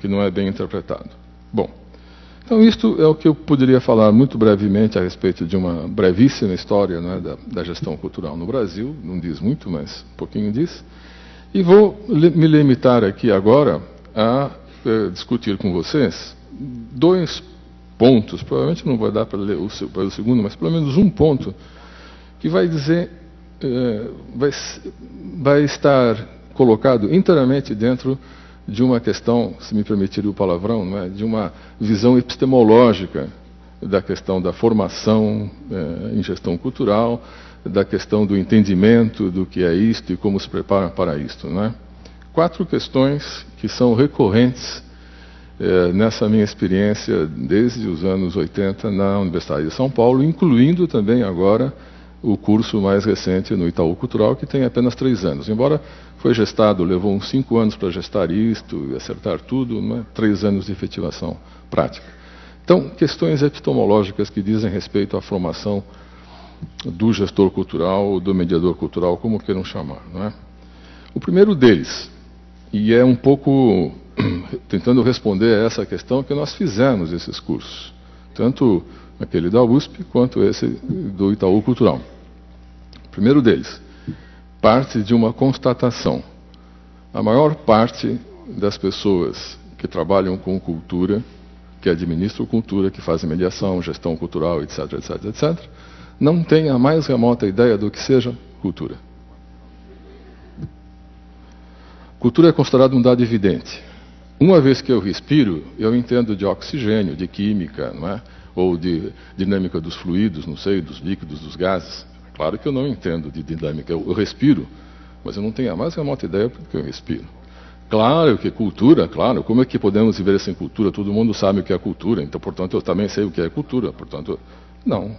que não é bem interpretado. Bom, então isto é o que eu poderia falar muito brevemente a respeito de uma brevíssima história né, da, da, gestão cultural no Brasil, não diz muito, mas um pouquinho diz, e vou me limitar aqui agora a eh, discutir com vocês dois pontos, provavelmente não vai dar para ler o, o segundo, mas pelo menos um ponto, que vai dizer é, vai, vai estar colocado inteiramente dentro de uma questão, se me permitir o palavrão, é? de uma visão epistemológica da questão da formação em gestão cultural, da questão do entendimento do que é isto e como se prepara para isto. É? Quatro questões que são recorrentes é, nessa minha experiência desde os anos 80 na Universidade de São Paulo, incluindo também agora o curso mais recente no Itaú Cultural, que tem apenas três anos. Embora foi gestado, levou uns cinco anos para gestar isto e acertar tudo, é? três anos de efetivação prática. Então, questões epistemológicas que dizem respeito à formação do gestor cultural, do mediador cultural, como queiram chamar. É? O primeiro deles, e é um pouco tentando responder a essa questão que nós fizemos esses cursos, tanto aquele da USP quanto esse do Itaú Cultural. Primeiro deles, parte de uma constatação. A maior parte das pessoas que trabalham com cultura, que administram cultura, que fazem mediação, gestão cultural, etc, etc, etc, não tem a mais remota ideia do que seja cultura. Cultura é considerado um dado evidente. Uma vez que eu respiro, eu entendo de oxigênio, de química, não é? ou de dinâmica dos fluidos, não sei, dos líquidos, dos gases. Claro que eu não entendo de dinâmica, eu, respiro, mas eu não tenho a mais remota ideia do que eu respiro. Claro que cultura, claro, como é que podemos viver sem cultura? Todo mundo sabe o que é cultura, então, portanto, eu também sei o que é cultura, portanto, não.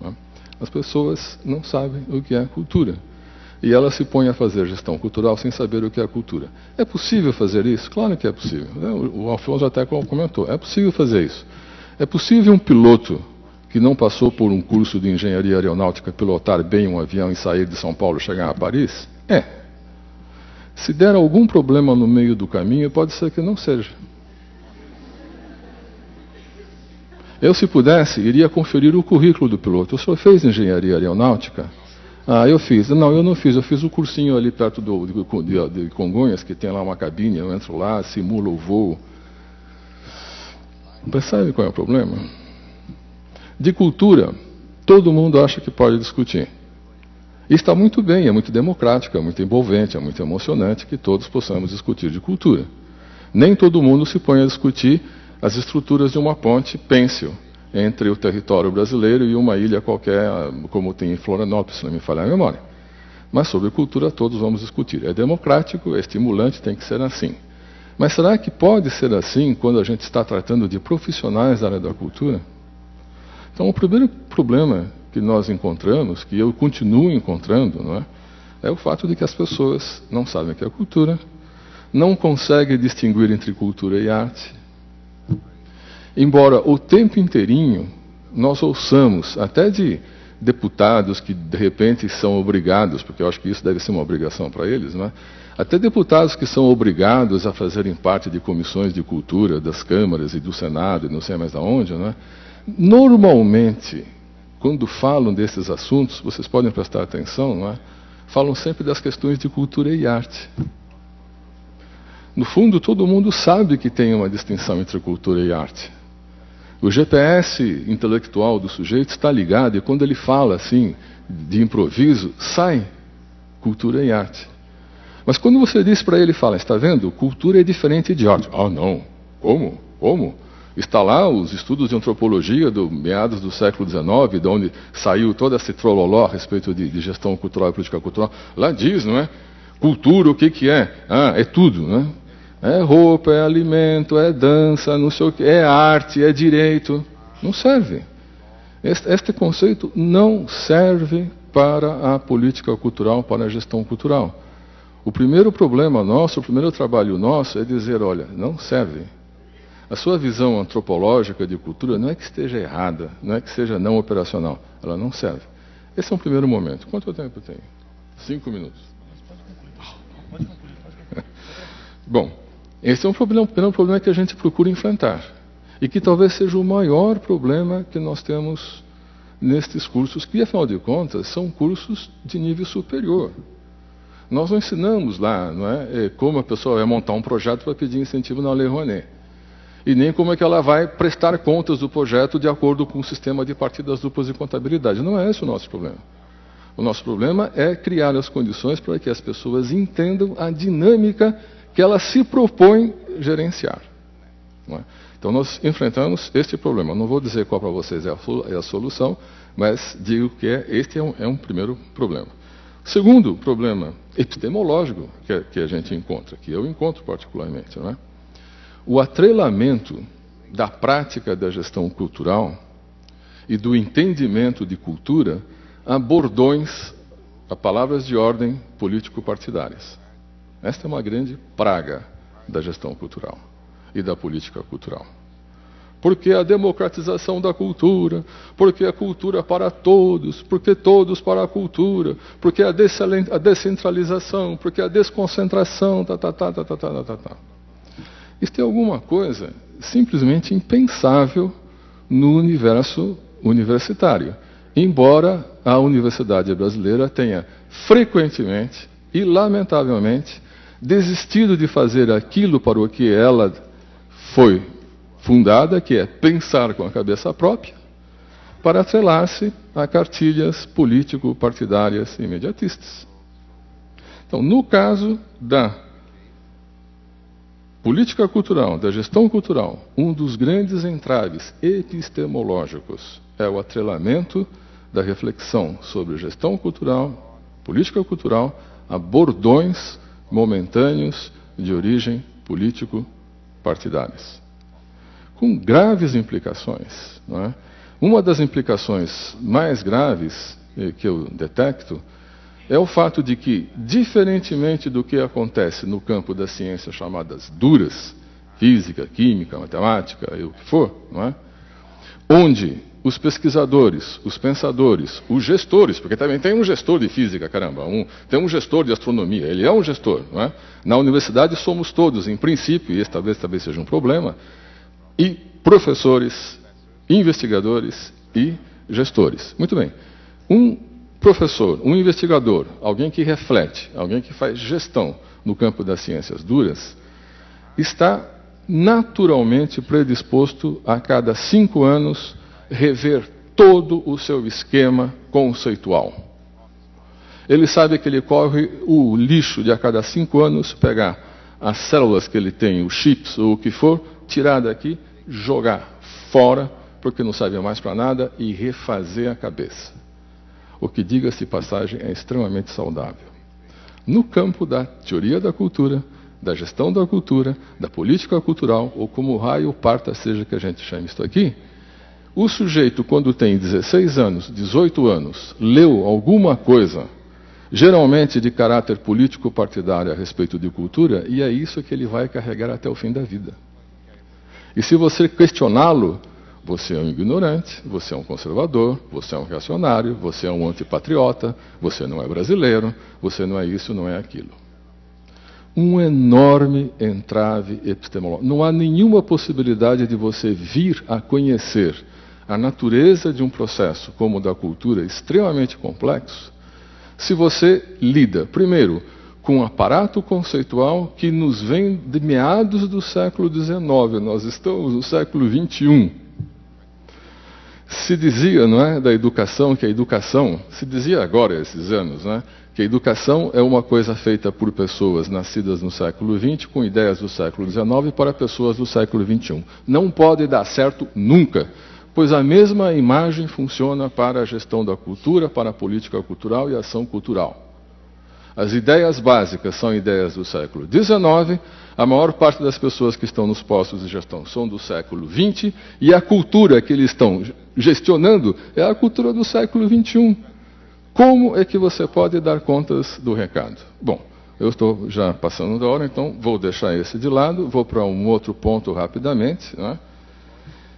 não. As pessoas não sabem o que é cultura. E ela se põe a fazer gestão cultural sem saber o que é cultura. É possível fazer isso? Claro que é possível. Né? O Alfonso até comentou. É possível fazer isso. É possível um piloto que não passou por um curso de engenharia aeronáutica pilotar bem um avião e sair de São Paulo e chegar a Paris? É. Se der algum problema no meio do caminho, pode ser que não seja. Eu, se pudesse, iria conferir o currículo do piloto. O senhor fez engenharia aeronáutica? Ah, eu fiz. Não, eu não fiz. Eu fiz o um cursinho ali perto do, de, de, Congonhas, que tem lá uma cabine. Eu entro lá, simulo o voo. Sabe qual é o problema? De cultura, todo mundo acha que pode discutir. E está muito bem, é muito democrático, é muito envolvente, é muito emocionante que todos possamos discutir de cultura. Nem todo mundo se põe a discutir as estruturas de uma ponte pêncil entre o território brasileiro e uma ilha qualquer, como tem em Florianópolis, se não me falhar a memória. Mas sobre cultura todos vamos discutir. É democrático, é estimulante, tem que ser assim. Mas será que pode ser assim quando a gente está tratando de profissionais da área da cultura? Então, o primeiro problema que nós encontramos, que eu continuo encontrando, não é? é o fato de que as pessoas não sabem o que é cultura, não conseguem distinguir entre cultura e arte, Embora o tempo inteirinho nós ouçamos, até de deputados que de repente são obrigados, porque eu acho que isso deve ser uma obrigação para eles, não é? até deputados que são obrigados a fazerem parte de comissões de cultura das câmaras e do Senado e não sei mais aonde, não é? normalmente, quando falam desses assuntos, vocês podem prestar atenção, não é? falam sempre das questões de cultura e arte. No fundo, todo mundo sabe que tem uma distinção entre cultura e arte. O GPS intelectual do sujeito está ligado e quando ele fala assim, de improviso, sai cultura e arte. Mas quando você diz para ele, fala, está vendo? Cultura é diferente de arte. Ah, não. Como? Como? Está lá os estudos de antropologia do meados do século XIX, de onde saiu toda essa trololó a respeito de, de, gestão cultural e política cultural. Lá diz, não é? Cultura, o que, que é? Ah, é tudo, não é? É roupa, é alimento, é dança, não sei o que, é arte, é direito. Não serve. Este, este conceito não serve para a política cultural, para a gestão cultural. O primeiro problema nosso, o primeiro trabalho nosso é dizer, olha, não serve. A sua visão antropológica de cultura não é que esteja errada, não é que seja não operacional, ela não serve. Esse é um primeiro momento. Quanto tempo tem? Cinco minutos. Bom, esse é um problema, é um problema que a gente procura enfrentar. E que talvez seja o maior problema que nós temos nestes cursos, que afinal de contas são cursos de nível superior. Nós não ensinamos lá não é, é como a pessoa vai montar um projeto para pedir incentivo na Lei Rouanet. E nem como é que ela vai prestar contas do projeto de acordo com o sistema de partidas duplas de contabilidade. Não é esse o nosso problema. O nosso problema é criar as condições para que as pessoas entendam a dinâmica que ela se propõe gerenciar. É? Então nós enfrentamos este problema. Não vou dizer qual para vocês é a, é a, solução, mas digo que é, este é um, é um primeiro problema. Segundo problema epistemológico que, que, a gente encontra, que eu encontro particularmente, é? o atrelamento da prática da gestão cultural e do entendimento de cultura a bordões, a palavras de ordem político-partidárias. Esta é uma grande praga da gestão cultural e da política cultural. Porque a democratização da cultura, porque a cultura para todos, porque todos para a cultura, porque a descentralização, porque a desconcentração, tá, tá, tá, tá, tá, tá, tá, tá. Isso é alguma coisa simplesmente impensável no universo universitário. Embora a universidade brasileira tenha frequentemente e lamentavelmente desistido de fazer aquilo para o que ela foi fundada, que é pensar com a cabeça própria, para atrelar-se a cartilhas político-partidárias imediatistas. Então, no caso da política cultural, da gestão cultural, um dos grandes entraves epistemológicos é o atrelamento da reflexão sobre gestão cultural, política cultural, a bordões momentâneos de origem político-partidárias, com graves implicações. É? Uma das implicações mais graves eh, que eu detecto é o fato de que, diferentemente do que acontece no campo das ciências chamadas duras, física, química, matemática e o que for, não é? onde os pesquisadores, os pensadores, os gestores, porque também tem um gestor de física, caramba, um, tem um gestor de astronomia, ele é um gestor. Não é? Na universidade somos todos, em princípio, e esse talvez, talvez seja um problema, e professores, investigadores e gestores. Muito bem. Um professor, um investigador, alguém que reflete, alguém que faz gestão no campo das ciências duras, está naturalmente predisposto a cada cinco anos rever todo o seu esquema conceitual. Ele sabe que ele corre o lixo de a cada cinco anos pegar as células que ele tem, os chips ou o que for, tirar daqui, jogar fora, porque não sabia mais para nada, e refazer a cabeça. O que, diga-se passagem, é extremamente saudável. No campo da teoria da cultura, da gestão da cultura, da política cultural, ou como raio parta seja que a gente chame isso aqui, o sujeito, quando tem 16 anos, 18 anos, leu alguma coisa, geralmente de caráter político partidário a respeito de cultura, e é isso que ele vai carregar até o fim da vida. E se você questioná-lo, você é um ignorante, você é um conservador, você é um reacionário, você é um antipatriota, você não é brasileiro, você não é isso, não é aquilo um enorme entrave epistemológico. Não há nenhuma possibilidade de você vir a conhecer a natureza de um processo como o da cultura extremamente complexo, se você lida, primeiro, com um aparato conceitual que nos vem de meados do século XIX, nós estamos no século XXI. Se dizia, não é, da educação, que a educação, se dizia agora, esses anos, né, que a educação é uma coisa feita por pessoas nascidas no século XX, com ideias do século XIX, para pessoas do século XXI. Não pode dar certo nunca, pois a mesma imagem funciona para a gestão da cultura, para a política cultural e ação cultural. As ideias básicas são ideias do século XIX, a maior parte das pessoas que estão nos postos de gestão são do século XX, e a cultura que eles estão gestionando é a cultura do século XXI. Como é que você pode dar contas do recado? Bom, eu estou já passando da hora, então vou deixar esse de lado, vou para um outro ponto rapidamente. Né?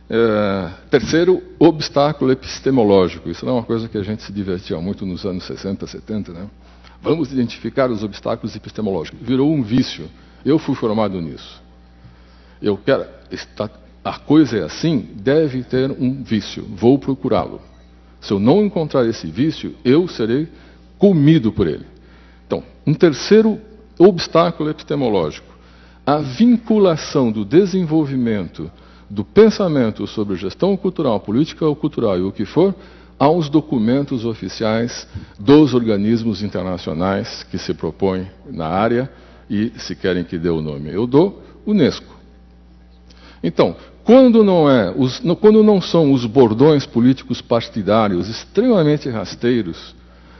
É, terceiro, obstáculo epistemológico. Isso é uma coisa que a gente se divertia muito nos anos 60, 70. Né? Vamos identificar os obstáculos epistemológicos. Virou um vício. Eu fui formado nisso. Eu quero. Está, a coisa é assim, deve ter um vício. Vou procurá-lo. Se eu não encontrar esse vício, eu serei comido por ele. Então, um terceiro obstáculo epistemológico: a vinculação do desenvolvimento do pensamento sobre gestão cultural, política ou cultural e o que for, aos documentos oficiais dos organismos internacionais que se propõem na área e se querem que dê o nome. Eu dou Unesco. Então, quando não, é, os, quando não são os bordões políticos partidários extremamente rasteiros,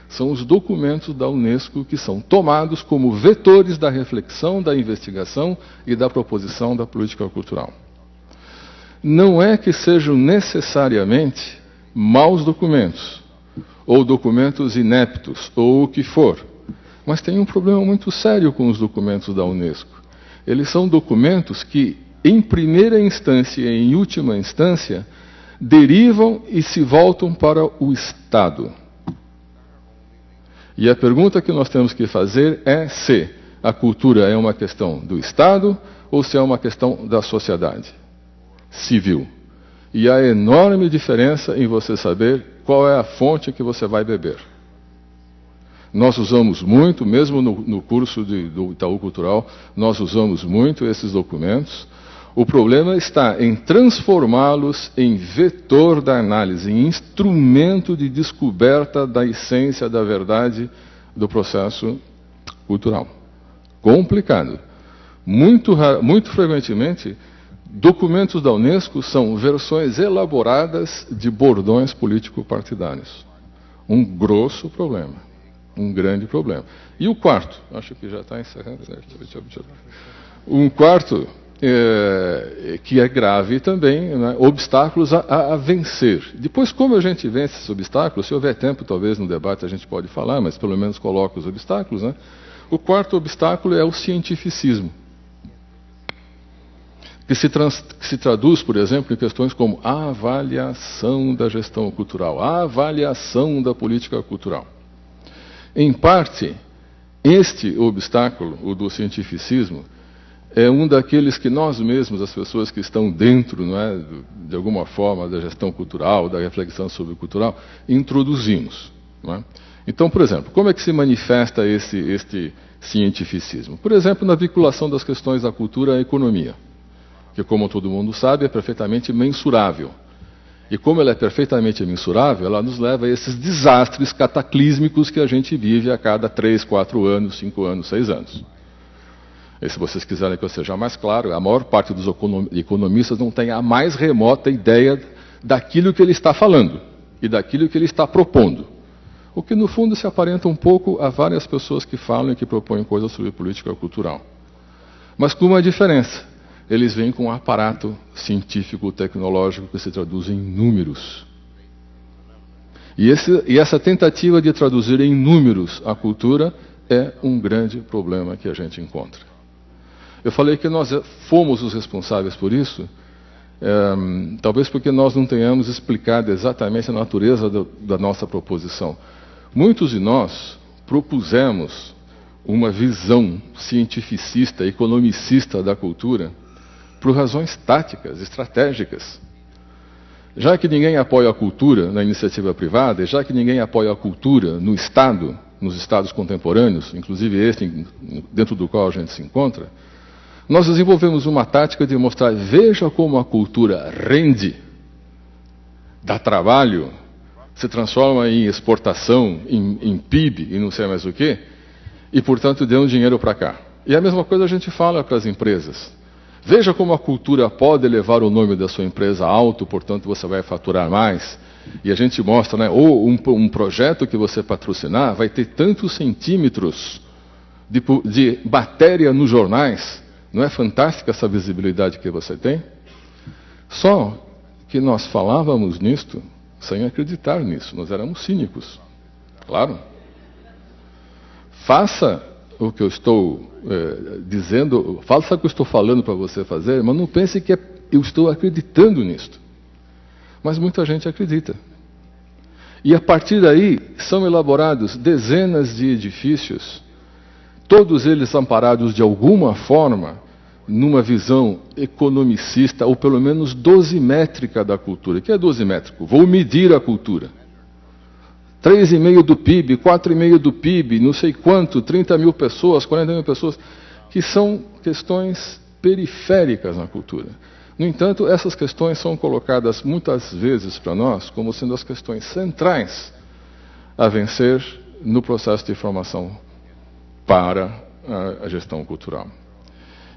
são os documentos da Unesco que são tomados como vetores da reflexão, da investigação e da proposição da política cultural. Não é que sejam necessariamente maus documentos, ou documentos ineptos, ou o que for, mas tem um problema muito sério com os documentos da Unesco. Eles são documentos que em primeira instância e em última instância, derivam e se voltam para o Estado. E a pergunta que nós temos que fazer é se a cultura é uma questão do Estado ou se é uma questão da sociedade civil. E há enorme diferença em você saber qual é a fonte que você vai beber. Nós usamos muito, mesmo no, no curso de, do Itaú Cultural, nós usamos muito esses documentos o problema está em transformá-los em vetor da análise, em instrumento de descoberta da essência da verdade do processo cultural. Complicado. Muito, muito frequentemente, documentos da Unesco são versões elaboradas de bordões político-partidários. Um grosso problema. Um grande problema. E o quarto, acho que já está encerrando. Um quarto é, que é grave também, né, obstáculos a, a, vencer. Depois, como a gente vence esses obstáculos, se houver tempo, talvez no debate a gente pode falar, mas pelo menos coloca os obstáculos. Né? O quarto obstáculo é o cientificismo, que se, trans, que se traduz, por exemplo, em questões como a avaliação da gestão cultural, a avaliação da política cultural. Em parte, este obstáculo, o do cientificismo, é um daqueles que nós mesmos, as pessoas que estão dentro, não é, de alguma forma, da gestão cultural, da reflexão sobre o cultural, introduzimos. É? Então, por exemplo, como é que se manifesta esse, este cientificismo? Por exemplo, na vinculação das questões da cultura à economia, que, como todo mundo sabe, é perfeitamente mensurável. E como ela é perfeitamente mensurável, ela nos leva a esses desastres cataclísmicos que a gente vive a cada três, quatro anos, cinco anos, seis anos. E se vocês quiserem que eu seja mais claro, a maior parte dos economistas não tem a mais remota ideia daquilo que ele está falando e daquilo que ele está propondo. O que no fundo se aparenta um pouco a várias pessoas que falam e que propõem coisas sobre política cultural. Mas com uma diferença. Eles vêm com um aparato científico, tecnológico que se traduz em números. E, esse, e essa tentativa de traduzir em números a cultura é um grande problema que a gente encontra. Eu falei que nós fomos os responsáveis por isso, é, talvez porque nós não tenhamos explicado exatamente a natureza do, da nossa proposição. Muitos de nós propusemos uma visão cientificista, economicista da cultura, por razões táticas, estratégicas. Já que ninguém apoia a cultura na iniciativa privada, e já que ninguém apoia a cultura no Estado, nos Estados contemporâneos, inclusive este dentro do qual a gente se encontra, nós desenvolvemos uma tática de mostrar, veja como a cultura rende, dá trabalho, se transforma em exportação, em, em PIB e não sei mais o quê, e portanto dê um dinheiro para cá. E a mesma coisa a gente fala para as empresas. Veja como a cultura pode levar o nome da sua empresa alto, portanto você vai faturar mais. E a gente mostra, né, ou um, um projeto que você patrocinar vai ter tantos centímetros de, de matéria nos jornais não é fantástica essa visibilidade que você tem? Só que nós falávamos nisto sem acreditar nisso, nós éramos cínicos. Claro. Faça o que eu estou é, dizendo, faça o que eu estou falando para você fazer, mas não pense que é, eu estou acreditando nisto. Mas muita gente acredita. E a partir daí são elaborados dezenas de edifícios, todos eles amparados de alguma forma numa visão economicista, ou pelo menos dosimétrica da cultura. O que é dosimétrico? Vou medir a cultura. 3,5 do PIB, 4,5 do PIB, não sei quanto, 30 mil pessoas, 40 mil pessoas, que são questões periféricas na cultura. No entanto, essas questões são colocadas muitas vezes para nós como sendo as questões centrais a vencer no processo de formação para a gestão cultural.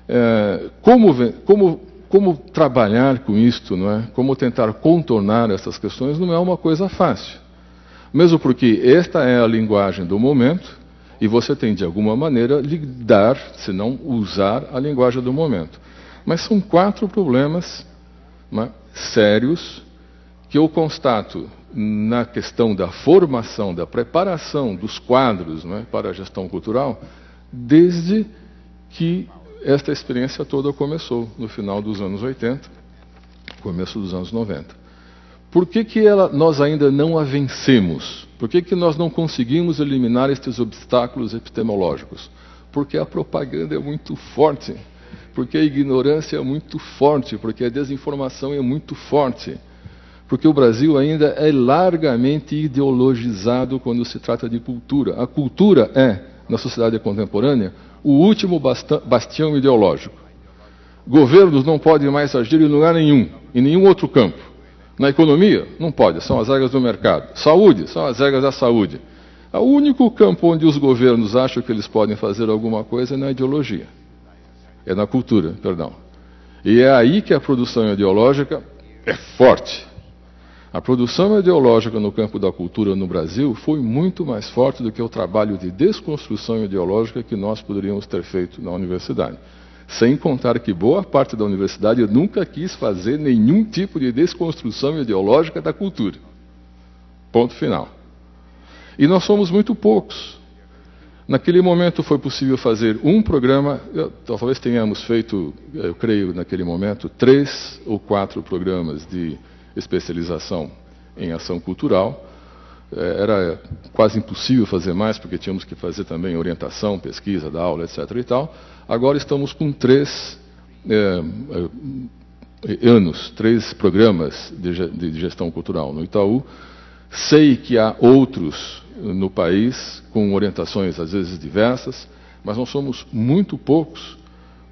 É, como, como, como trabalhar com isto, não é? como tentar contornar essas questões, não é uma coisa fácil. Mesmo porque esta é a linguagem do momento e você tem, de alguma maneira, lidar, se não usar a linguagem do momento. Mas são quatro problemas é? sérios que eu constato na questão da formação, da preparação dos quadros é? para a gestão cultural, desde que esta experiência toda começou no final dos anos 80, começo dos anos 90. Por que, que ela, nós ainda não a vencemos? Por que, que nós não conseguimos eliminar estes obstáculos epistemológicos? Porque a propaganda é muito forte, porque a ignorância é muito forte, porque a desinformação é muito forte, porque o Brasil ainda é largamente ideologizado quando se trata de cultura. A cultura é, na sociedade contemporânea, o último bastião ideológico. Governos não podem mais agir em lugar nenhum, em nenhum outro campo. Na economia, não pode, são as regras do mercado. Saúde, são as regras da saúde. O único campo onde os governos acham que eles podem fazer alguma coisa é na ideologia. É na cultura, perdão. E é aí que a produção ideológica é forte. A produção ideológica no campo da cultura no Brasil foi muito mais forte do que o trabalho de desconstrução ideológica que nós poderíamos ter feito na universidade. Sem contar que boa parte da universidade nunca quis fazer nenhum tipo de desconstrução ideológica da cultura. Ponto final. E nós somos muito poucos. Naquele momento foi possível fazer um programa, talvez tenhamos feito, eu creio, naquele momento, três ou quatro programas de especialização em ação cultural. É, era quase impossível fazer mais, porque tínhamos que fazer também orientação, pesquisa da aula, etc. e tal. Agora estamos com três é, é, anos, três programas de, de gestão cultural no Itaú. Sei que há outros no país com orientações às vezes diversas, mas nós somos muito poucos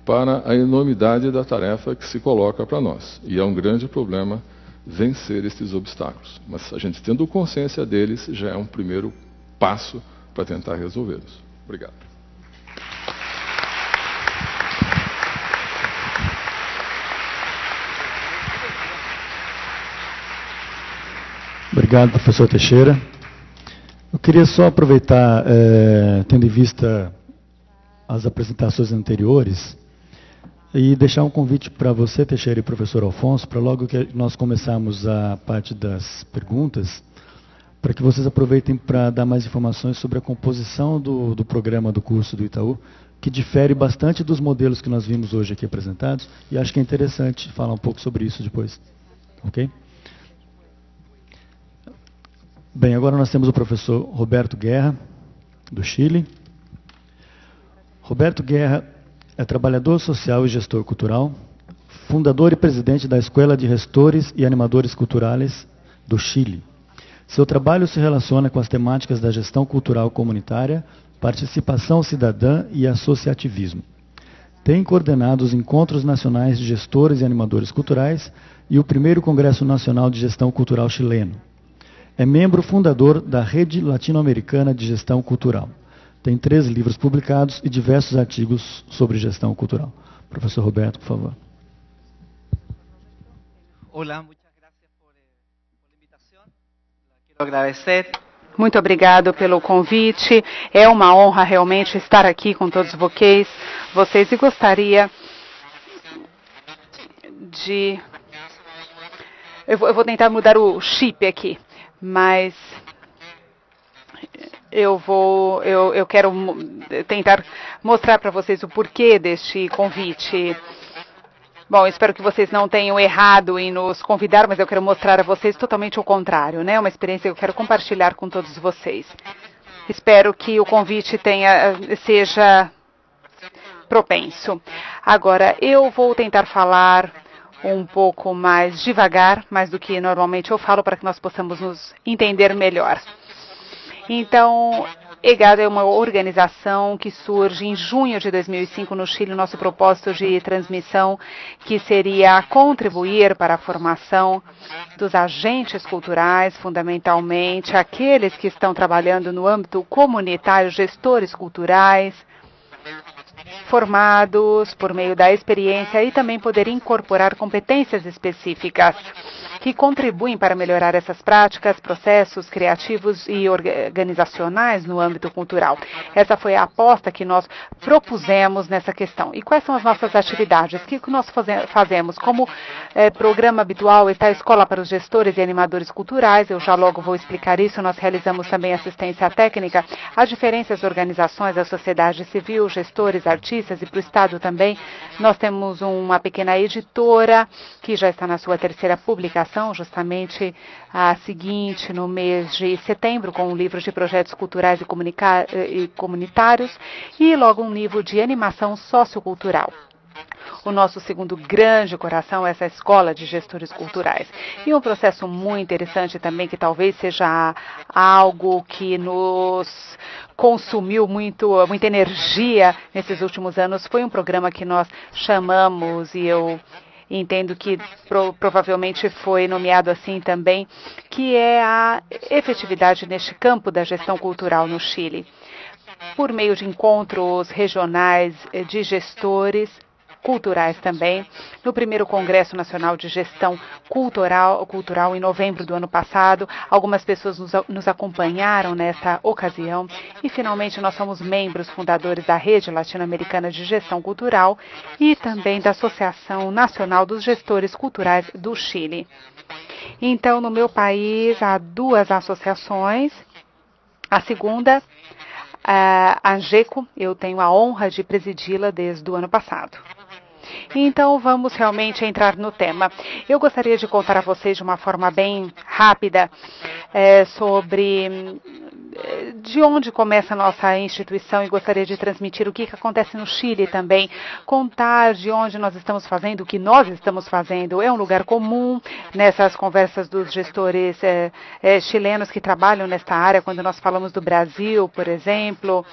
para a enormidade da tarefa que se coloca para nós. E é um grande problema vencer esses obstáculos. Mas a gente tendo consciência deles já é um primeiro passo para tentar resolvê-los. Obrigado. Obrigado, professor Teixeira. Eu queria só aproveitar, é, tendo em vista as apresentações anteriores, e deixar um convite para você, Teixeira e professor Alfonso, para logo que nós começarmos a parte das perguntas, para que vocês aproveitem para dar mais informações sobre a composição do, do programa do curso do Itaú, que difere bastante dos modelos que nós vimos hoje aqui apresentados, e acho que é interessante falar um pouco sobre isso depois. Ok? Bem, agora nós temos o professor Roberto Guerra, do Chile. Roberto Guerra é trabalhador social e gestor cultural, fundador e presidente da Escola de Gestores e Animadores Culturais do Chile. Seu trabalho se relaciona com as temáticas da gestão cultural comunitária, participação cidadã e associativismo. Tem coordenado os encontros nacionais de gestores e animadores culturais e o primeiro Congresso Nacional de Gestão Cultural chileno. É membro fundador da Rede Latino-Americana de Gestão Cultural. Tem três livros publicados e diversos artigos sobre gestão cultural. Professor Roberto, por favor. Olá, muitas gracias por, por invitação. Quero agradecer. Muito obrigado pelo convite. É uma honra realmente estar aqui com todos vocês, vocês e gostaria de eu vou tentar mudar o chip aqui, mas eu vou, eu, eu quero tentar mostrar para vocês o porquê deste convite. Bom, espero que vocês não tenham errado em nos convidar, mas eu quero mostrar a vocês totalmente o contrário, né? Uma experiência que eu quero compartilhar com todos vocês. Espero que o convite tenha, seja propenso. Agora, eu vou tentar falar um pouco mais devagar, mais do que normalmente eu falo, para que nós possamos nos entender melhor. Então, EGADO é uma organização que surge em junho de 2005 no Chile. Nosso propósito de transmissão que seria contribuir para a formação dos agentes culturais, fundamentalmente aqueles que estão trabalhando no âmbito comunitário, gestores culturais, formados por meio da experiência e também poder incorporar competências específicas que contribuem para melhorar essas práticas, processos criativos e organizacionais no âmbito cultural. Essa foi a aposta que nós propusemos nessa questão. E quais são as nossas atividades? O que nós fazemos? Como é, programa habitual está a Escola para os Gestores e Animadores Culturais, eu já logo vou explicar isso. Nós realizamos também assistência técnica às diferentes organizações da sociedade civil, gestores, artistas e para o Estado também. Nós temos uma pequena editora que já está na sua terceira publicação, justamente a seguinte, no mês de setembro, com um livro de projetos culturais e, e comunitários, e logo um livro de animação sociocultural. O nosso segundo grande coração é essa escola de gestores culturais. E um processo muito interessante também, que talvez seja algo que nos consumiu muito, muita energia nesses últimos anos, foi um programa que nós chamamos, e eu entendo que pro, provavelmente foi nomeado assim também, que é a efetividade neste campo da gestão cultural no Chile. Por meio de encontros regionais de gestores culturais também. No primeiro Congresso Nacional de Gestão Cultural, Cultural em novembro do ano passado, algumas pessoas nos, nos acompanharam nesta ocasião. E, finalmente, nós somos membros fundadores da Rede Latino-Americana de Gestão Cultural e também da Associação Nacional dos Gestores Culturais do Chile. Então, no meu país, há duas associações. A segunda, a ANGECO, eu tenho a honra de presidi-la desde o ano passado. Então vamos realmente entrar no tema. Eu gostaria de contar a vocês de uma forma bem rápida é, sobre de onde começa a nossa instituição e gostaria de transmitir o que, que acontece no Chile também, contar de onde nós estamos fazendo, o que nós estamos fazendo. É um lugar comum nessas conversas dos gestores é, é, chilenos que trabalham nesta área, quando nós falamos do Brasil, por exemplo,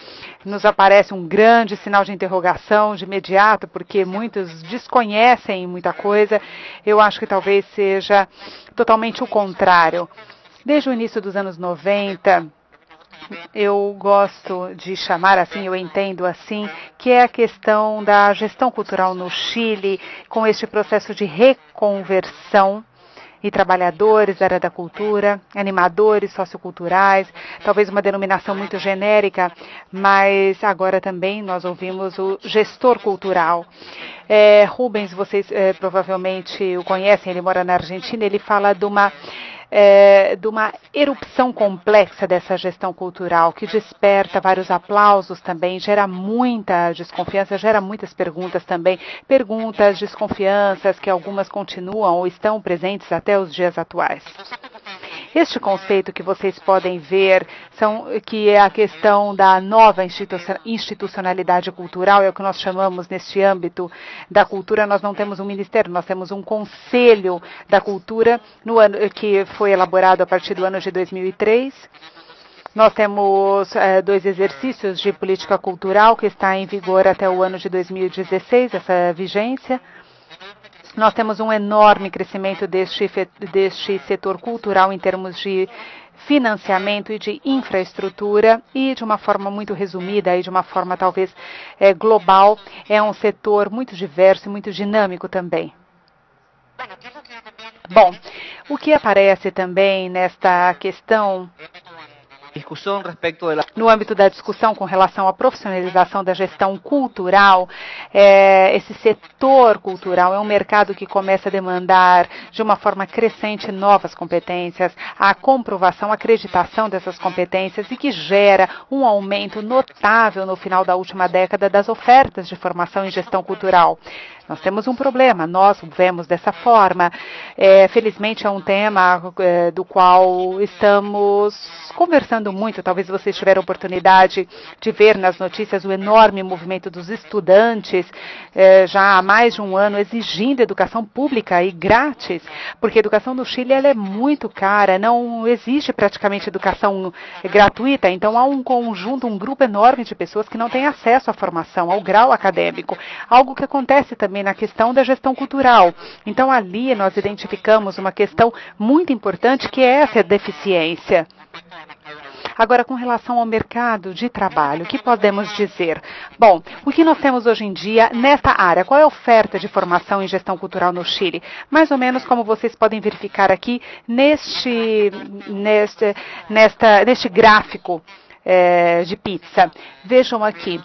nos aparece um grande sinal de interrogação de imediato, porque muitos desconhecem muita coisa. Eu acho que talvez seja totalmente o contrário. Desde o início dos anos 90, eu gosto de chamar assim, eu entendo assim, que é a questão da gestão cultural no Chile, com este processo de reconversão e trabalhadores da área da cultura, animadores socioculturais, talvez uma denominação muito genérica, mas agora também nós ouvimos o gestor cultural. É, Rubens, vocês é, provavelmente o conhecem, ele mora na Argentina, ele fala de uma é, de uma erupção complexa dessa gestão cultural, que desperta vários aplausos também, gera muita desconfiança, gera muitas perguntas também, perguntas, desconfianças que algumas continuam ou estão presentes até os dias atuais. Este conceito que vocês podem ver, são, que é a questão da nova institucionalidade cultural, é o que nós chamamos neste âmbito da cultura. Nós não temos um ministério, nós temos um conselho da cultura no ano, que foi elaborado a partir do ano de 2003. Nós temos é, dois exercícios de política cultural que está em vigor até o ano de 2016, essa vigência. Nós temos um enorme crescimento deste, deste setor cultural em termos de financiamento e de infraestrutura e de uma forma muito resumida e de uma forma talvez é, global é um setor muito diverso e muito dinâmico também. Bom, o que aparece também nesta questão discussão respeito de la... no âmbito da discussão com relação à profissionalização da gestão cultural, é, esse setor cultural é um mercado que começa a demandar de uma forma crescente novas competências, a comprovação, a acreditação dessas competências e que gera um aumento notável no final da última década das ofertas de formação em gestão cultural. Nós temos um problema, nós vemos dessa forma. É, felizmente é um tema é, do qual estamos conversando muito. Talvez vocês tiveram oportunidade de ver nas notícias o enorme movimento dos estudantes é, já há mais de um ano exigindo educação pública e grátis, porque a educação no Chile ela é muito cara, não existe praticamente educação gratuita. Então há um conjunto, um grupo enorme de pessoas que não têm acesso à formação, ao grau acadêmico, algo que acontece também também na questão da gestão cultural. Então, ali nós identificamos uma questão muito importante que é essa deficiência. Agora, com relação ao mercado de trabalho, o que podemos dizer? Bom, o que nós temos hoje em dia nesta área? Qual é a oferta de formação em gestão cultural no Chile? Mais ou menos como vocês podem verificar aqui neste, neste, nesta, neste gráfico é, de pizza. Vejam aqui.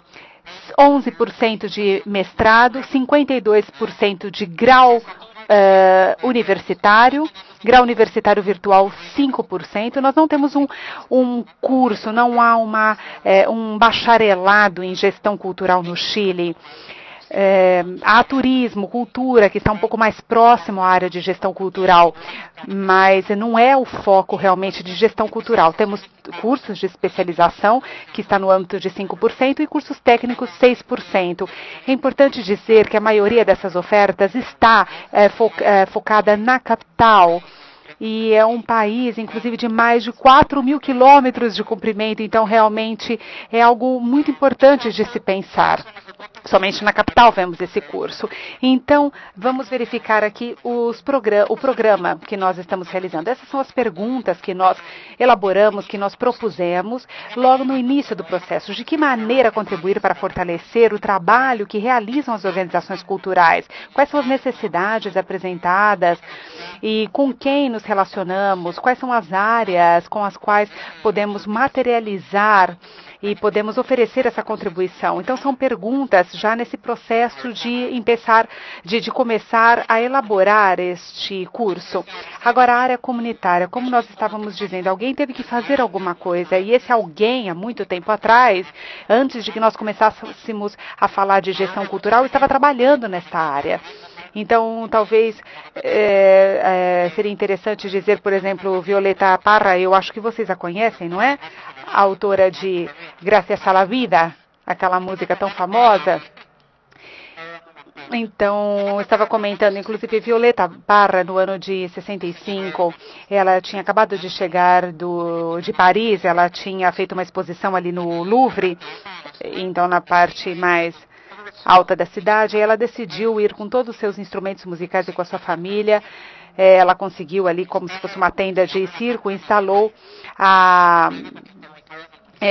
11% de mestrado, 52% de grau uh, universitário, grau universitário virtual 5%. Nós não temos um, um curso, não há uma, é, um bacharelado em gestão cultural no Chile é, há turismo, cultura, que está um pouco mais próximo à área de gestão cultural, mas não é o foco realmente de gestão cultural. Temos cursos de especialização, que está no âmbito de 5%, e cursos técnicos 6%. É importante dizer que a maioria dessas ofertas está é, fo é, focada na capital e é um país, inclusive, de mais de 4 mil quilômetros de comprimento, então realmente é algo muito importante de se pensar. Somente na capital vemos esse curso. Então, vamos verificar aqui program o programa que nós estamos realizando. Essas são as perguntas que nós elaboramos, que nós propusemos logo no início do processo. De que maneira contribuir para fortalecer o trabalho que realizam as organizações culturais? Quais são as necessidades apresentadas e com quem nos relacionamos? Quais são as áreas com as quais podemos materializar e podemos oferecer essa contribuição. Então são perguntas já nesse processo de empezar, de, de começar a elaborar este curso. Agora a área comunitária, como nós estávamos dizendo, alguém teve que fazer alguma coisa e esse alguém há muito tempo atrás, antes de que nós começássemos a falar de gestão cultural, estava trabalhando nesta área. Então, talvez é, é, seria interessante dizer, por exemplo, Violeta Parra, eu acho que vocês a conhecem, não é? Autora de Gracias a la Vida, aquela música tão famosa. Então, eu estava comentando, inclusive, Violeta Parra, no ano de 65, ela tinha acabado de chegar do, de Paris, ela tinha feito uma exposição ali no Louvre, então na parte mais alta da cidade, ela decidiu ir com todos os seus instrumentos musicais e com a sua família. É, ela conseguiu ali, como se fosse uma tenda de circo, instalou a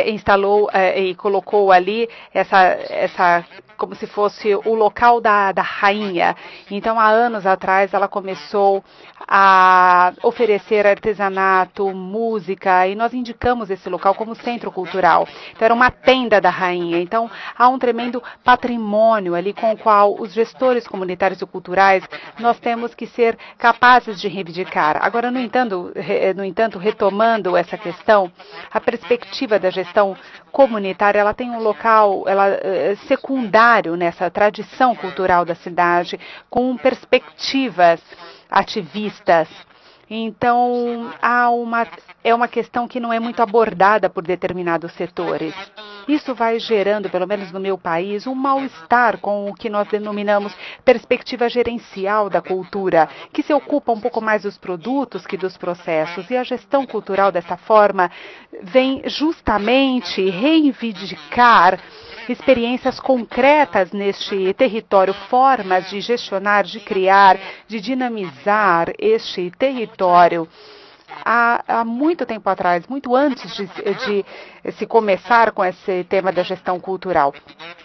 instalou é, e colocou ali essa, essa como se fosse o local da, da rainha. Então, há anos atrás, ela começou a oferecer artesanato, música, e nós indicamos esse local como centro cultural. Então, era uma tenda da rainha. Então, há um tremendo patrimônio ali com o qual os gestores comunitários e culturais nós temos que ser capazes de reivindicar. Agora, no entanto, no entanto retomando essa questão, a perspectiva da gestão comunitária, ela tem um local ela, é, secundário nessa tradição cultural da cidade, com perspectivas ativistas. Então, há uma, é uma questão que não é muito abordada por determinados setores. Isso vai gerando, pelo menos no meu país, um mal-estar com o que nós denominamos perspectiva gerencial da cultura, que se ocupa um pouco mais dos produtos que dos processos. E a gestão cultural, dessa forma, vem justamente reivindicar experiências concretas neste território, formas de gestionar, de criar, de dinamizar este território há, há muito tempo atrás, muito antes de, de se começar com esse tema da gestão cultural.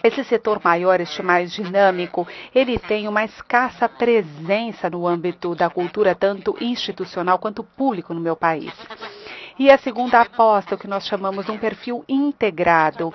Esse setor maior, este mais dinâmico, ele tem uma escassa presença no âmbito da cultura, tanto institucional quanto público no meu país. E a segunda aposta, o que nós chamamos de um perfil integrado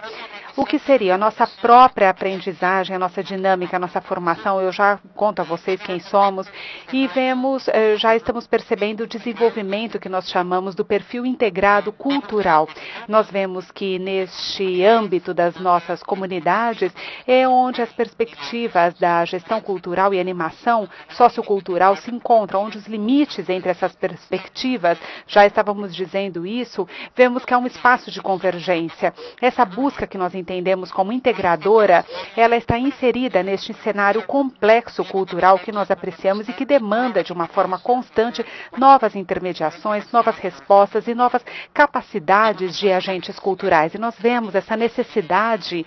o que seria a nossa própria aprendizagem, a nossa dinâmica, a nossa formação. Eu já conto a vocês quem somos e vemos, eh, já estamos percebendo o desenvolvimento que nós chamamos do perfil integrado cultural. Nós vemos que neste âmbito das nossas comunidades é onde as perspectivas da gestão cultural e animação sociocultural se encontram, onde os limites entre essas perspectivas, já estávamos dizendo isso, vemos que há um espaço de convergência. Essa busca que nós entendemos como integradora, ela está inserida neste cenário complexo cultural que nós apreciamos e que demanda de uma forma constante novas intermediações, novas respostas e novas capacidades de agentes culturais. E nós vemos essa necessidade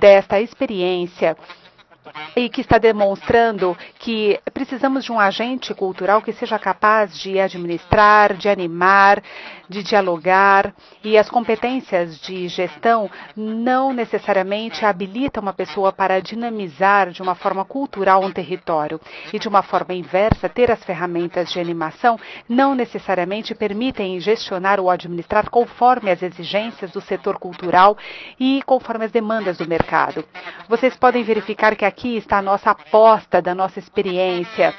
desta experiência e que está demonstrando que precisamos de um agente cultural que seja capaz de administrar, de animar, de dialogar e as competências de gestão não necessariamente habilitam uma pessoa para dinamizar de uma forma cultural um território e de uma forma inversa ter as ferramentas de animação não necessariamente permitem gestionar ou administrar conforme as exigências do setor cultural e conforme as demandas do mercado. Vocês podem verificar que aqui está a nossa aposta da nossa experiência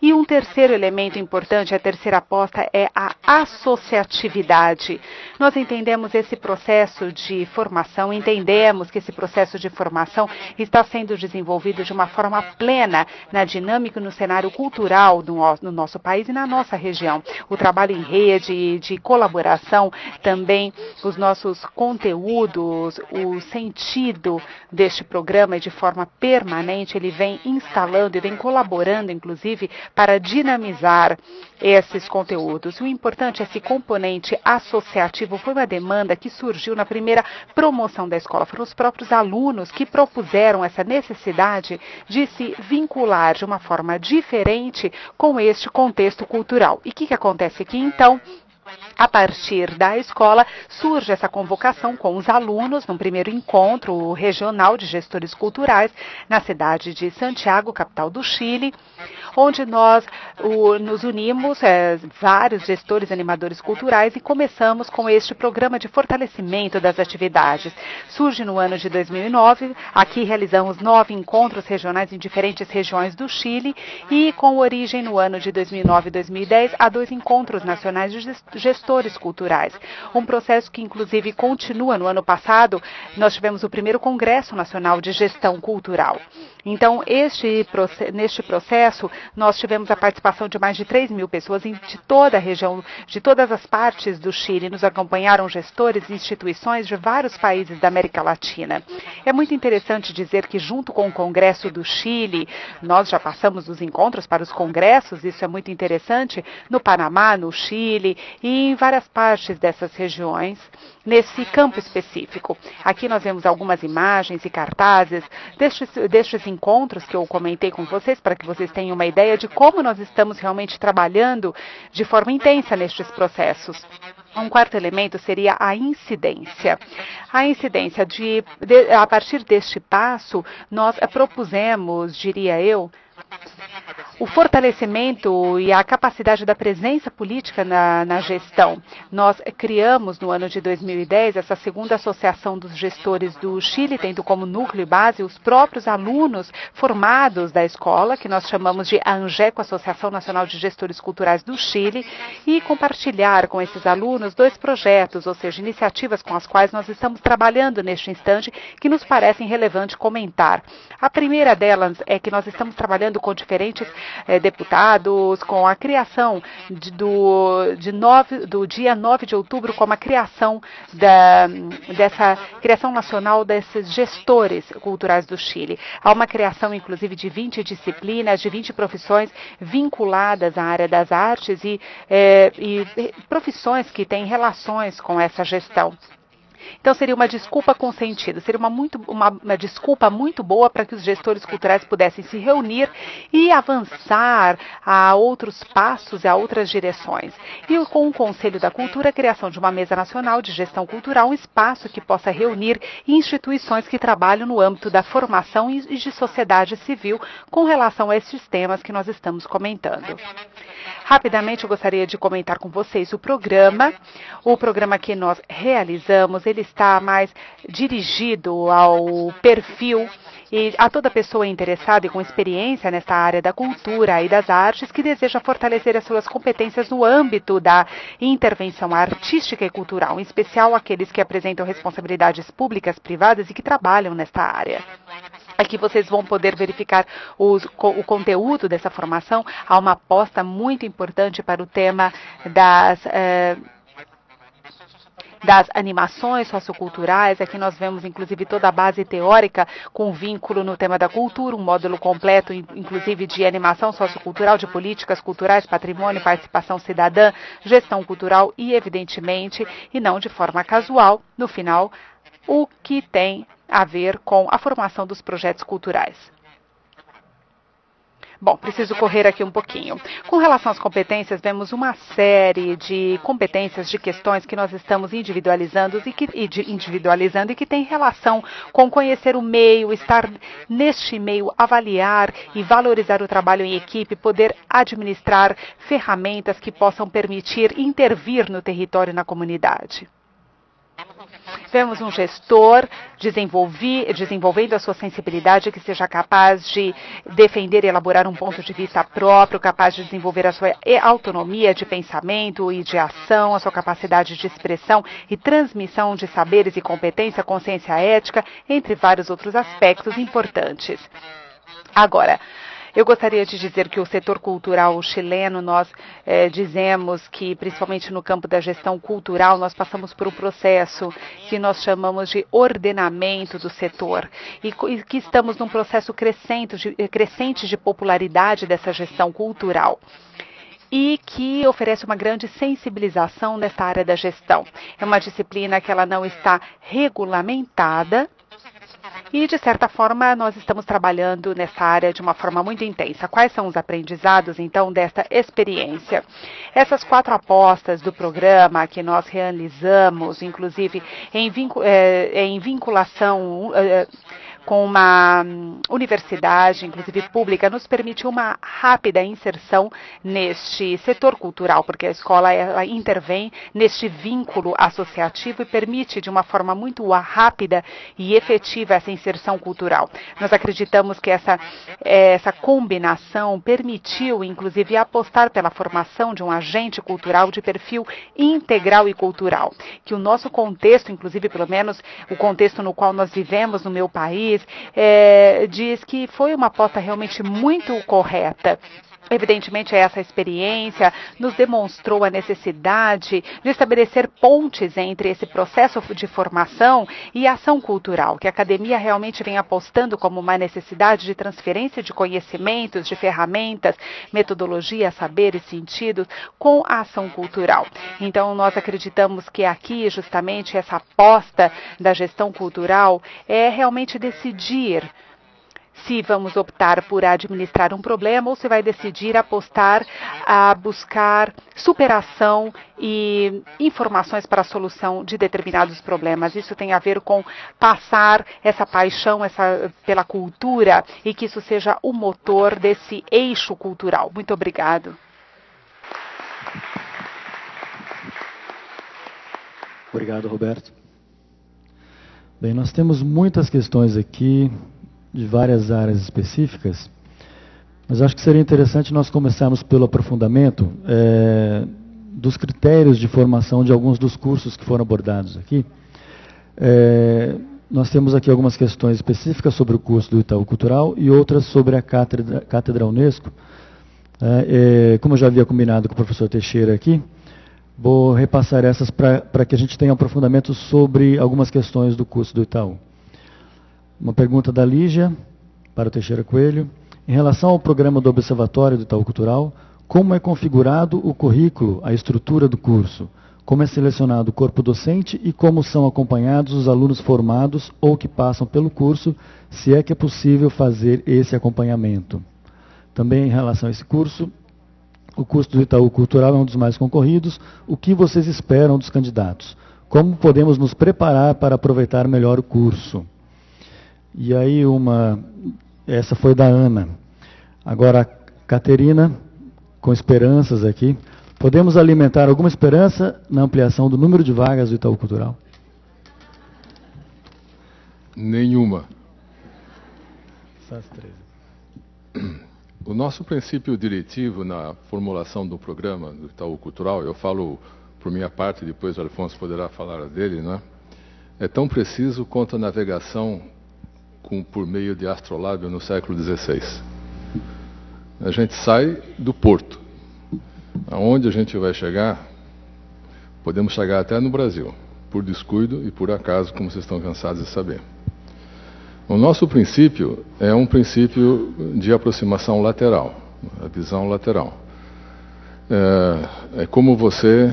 e um terceiro elemento importante, a terceira aposta, é a associatividade. Nós entendemos esse processo de formação, entendemos que esse processo de formação está sendo desenvolvido de uma forma plena na dinâmica e no cenário cultural do, no nosso país e na nossa região. O trabalho em rede, de colaboração, também os nossos conteúdos, o sentido deste programa de forma permanente, ele vem instalando e vem colaborando, inclusive, para dinamizar esses conteúdos. O importante, esse componente associativo, foi uma demanda que surgiu na primeira promoção da escola. Foram os próprios alunos que propuseram essa necessidade de se vincular de uma forma diferente com este contexto cultural. E o que, que acontece aqui então? A partir da escola, surge essa convocação com os alunos, num primeiro encontro regional de gestores culturais, na cidade de Santiago, capital do Chile, onde nós o, nos unimos, é, vários gestores animadores culturais, e começamos com este programa de fortalecimento das atividades. Surge no ano de 2009, aqui realizamos nove encontros regionais em diferentes regiões do Chile, e com origem no ano de 2009 e 2010, há dois encontros nacionais de gestores culturais. Um processo que, inclusive, continua no ano passado. Nós tivemos o primeiro Congresso Nacional de Gestão Cultural. Então, este, neste processo, nós tivemos a participação de mais de 3 mil pessoas de toda a região, de todas as partes do Chile. Nos acompanharam gestores e instituições de vários países da América Latina. É muito interessante dizer que, junto com o Congresso do Chile, nós já passamos dos encontros para os congressos, isso é muito interessante, no Panamá, no Chile e em várias partes dessas regiões, nesse campo específico. Aqui nós vemos algumas imagens e cartazes destes, destes encontros que eu comentei com vocês, para que vocês tenham uma ideia de como nós estamos realmente trabalhando de forma intensa nestes processos. Um quarto elemento seria a incidência. A incidência de, de a partir deste passo, nós propusemos, diria eu, o fortalecimento e a capacidade da presença política na, na, gestão. Nós criamos no ano de 2010 essa segunda associação dos gestores do Chile, tendo como núcleo e base os próprios alunos formados da escola, que nós chamamos de ANGECO, Associação Nacional de Gestores Culturais do Chile, e compartilhar com esses alunos dois projetos, ou seja, iniciativas com as quais nós estamos trabalhando neste instante, que nos parecem relevantes comentar. A primeira delas é que nós estamos trabalhando com diferentes eh, deputados, com a criação de, do, de nove, do dia 9 de outubro, como a criação da, dessa criação nacional desses gestores culturais do Chile. Há uma criação, inclusive, de 20 disciplinas, de 20 profissões vinculadas à área das artes e, eh, e profissões que têm relações com essa gestão. Então seria uma desculpa com sentido, seria uma, muito, uma, uma desculpa muito boa para que os gestores culturais pudessem se reunir e avançar a outros passos e a outras direções. E com o Conselho da Cultura, a criação de uma mesa nacional de gestão cultural, um espaço que possa reunir instituições que trabalham no âmbito da formação e de sociedade civil com relação a esses temas que nós estamos comentando. Rapidamente eu gostaria de comentar com vocês o programa. O programa que nós realizamos, ele está mais dirigido ao perfil e a toda pessoa interessada e com experiência nesta área da cultura e das artes que deseja fortalecer as suas competências no âmbito da intervenção artística e cultural, em especial aqueles que apresentam responsabilidades públicas, privadas e que trabalham nesta área. Aqui vocês vão poder verificar os, o conteúdo dessa formação. Há uma aposta muito importante para o tema das. Eh, das animações socioculturais. Aqui nós vemos, inclusive, toda a base teórica com vínculo no tema da cultura, um módulo completo, inclusive, de animação sociocultural, de políticas culturais, patrimônio, participação cidadã, gestão cultural e, evidentemente, e não de forma casual, no final, o que tem a ver com a formação dos projetos culturais. Bom, preciso correr aqui um pouquinho. Com relação às competências, vemos uma série de competências, de questões que nós estamos individualizando e que, e individualizando e que tem relação com conhecer o meio, estar neste meio, avaliar e valorizar o trabalho em equipe, poder administrar ferramentas que possam permitir intervir no território e na comunidade. Vemos um gestor desenvolvendo a sua sensibilidade, que seja capaz de defender e elaborar um ponto de vista próprio, capaz de desenvolver a sua autonomia de pensamento e de ação, a sua capacidade de expressão e transmissão de saberes e competência, consciência ética, entre vários outros aspectos importantes. Agora, Eu gostaria de dizer que o setor cultural chileno, nós eh, dizemos que, principalmente no campo da gestão cultural, nós passamos por um processo que nós chamamos de ordenamento do setor e, e que estamos num processo crescente de, crescente de popularidade dessa gestão cultural e que oferece uma grande sensibilização nessa área da gestão. É uma disciplina que ela não está regulamentada, e, de certa forma, nós estamos trabalhando nessa área de uma forma muito intensa. Quais são os aprendizados, então, desta experiência? Essas quatro apostas do programa que nós realizamos, inclusive em, eh, vinculação. Com uma hum, universidade, inclusive pública, nos permitiu uma rápida inserção neste setor cultural, porque a escola ela intervém neste vínculo associativo e permite de uma forma muito rápida e efetiva essa inserção cultural. Nós acreditamos que essa, essa combinação permitiu, inclusive, apostar pela formação de um agente cultural de perfil integral e cultural, que o nosso contexto, inclusive, pelo menos o contexto no qual nós vivemos no meu país, é, diz que foi uma aposta realmente muito correta. Evidentemente, essa experiência nos demonstrou a necessidade de estabelecer pontes entre esse processo de formação e ação cultural, que a academia realmente vem apostando como uma necessidade de transferência de conhecimentos, de ferramentas, metodologia, saber e sentidos com a ação cultural. Então, nós acreditamos que aqui, justamente, essa aposta da gestão cultural é realmente decidir se vamos optar por administrar um problema ou se vai decidir apostar a buscar superação e informações para a solução de determinados problemas. Isso tem a ver com passar essa paixão essa, pela cultura e que isso seja o motor desse eixo cultural. Muito obrigado. Obrigado, Roberto. Bem, nós temos muitas questões aqui de várias áreas específicas, mas acho que seria interessante nós começarmos pelo aprofundamento é, dos critérios de formação de alguns dos cursos que foram abordados aqui. É, nós temos aqui algumas questões específicas sobre o curso do Itaú Cultural e outras sobre a Cátedra, Cátedra Unesco. É, como eu já havia combinado com o professor Teixeira aqui, vou repassar essas para que a gente tenha um aprofundamento sobre algumas questões do curso do Itaú. Uma pergunta da Lígia para o Teixeira Coelho. Em relação ao programa do Observatório do Itaú Cultural, como é configurado o currículo, a estrutura do curso? Como é selecionado o corpo docente e como são acompanhados os alunos formados ou que passam pelo curso, se é que é possível fazer esse acompanhamento? Também em relação a esse curso, o curso do Itaú Cultural é um dos mais concorridos. O que vocês esperam dos candidatos? Como podemos nos preparar para aproveitar melhor o curso? E aí uma, essa foi da Ana. Agora Caterina, com esperanças aqui. Podemos alimentar alguma esperança na ampliação do número de vagas do Itaú Cultural? Nenhuma. O nosso princípio diretivo na formulação do programa do Itaú Cultural, eu falo por minha parte, depois o Alfonso poderá falar dele, né? é tão preciso quanto a navegação com, por meio de astrolábio no século XVI. A gente sai do porto. Aonde a gente vai chegar, podemos chegar até no Brasil, por descuido e por acaso, como vocês estão cansados de saber. O nosso princípio é um princípio de aproximação lateral, a visão lateral. É, é como você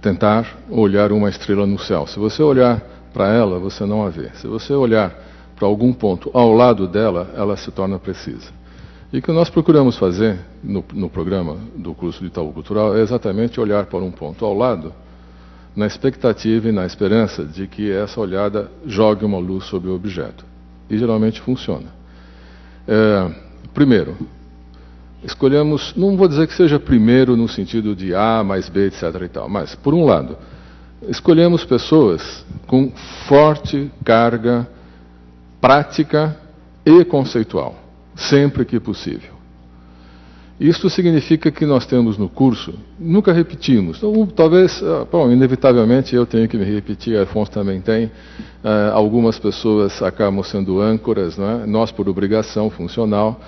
tentar olhar uma estrela no céu. Se você olhar para ela, você não a vê. Se você olhar para algum ponto ao lado dela, ela se torna precisa. E o que nós procuramos fazer no, no programa do curso de Itaú Cultural é exatamente olhar para um ponto ao lado, na expectativa e na esperança de que essa olhada jogue uma luz sobre o objeto. E geralmente funciona. É, primeiro, escolhemos, não vou dizer que seja primeiro no sentido de A mais B, etc. e tal, mas, por um lado, escolhemos pessoas com forte carga prática e conceitual, sempre que possível. Isso significa que nós temos no curso, nunca repetimos. Então, talvez, ah, bom, inevitavelmente eu tenho que me repetir, Afonso também tem. Uh, algumas pessoas acabam sendo âncoras, né? nós por obrigação funcional.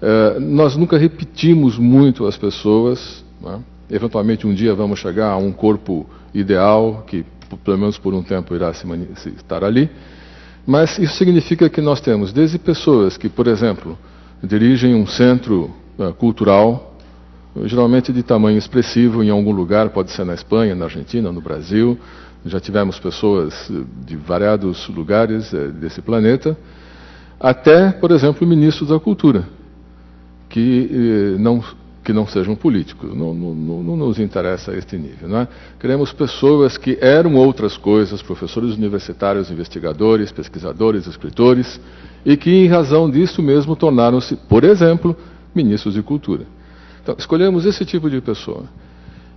Uh, nós nunca repetimos muito as pessoas. Né? Eventualmente um dia vamos chegar a um corpo ideal, que pelo menos por um tempo irá se, se estar ali. Mas isso significa que nós temos desde pessoas que, por exemplo, dirigem um centro uh, cultural, geralmente de tamanho expressivo em algum lugar, pode ser na Espanha, na Argentina, no Brasil. Já tivemos pessoas de variados lugares uh, desse planeta, até, por exemplo, ministros da cultura, que uh, não que não sejam políticos. Não, não, não, nos interessa este nível. Não é? Queremos pessoas que eram outras coisas, professores universitários, investigadores, pesquisadores, escritores, e que, em razão disso mesmo, tornaram-se, por exemplo, ministros de cultura. Então, escolhemos esse tipo de pessoa.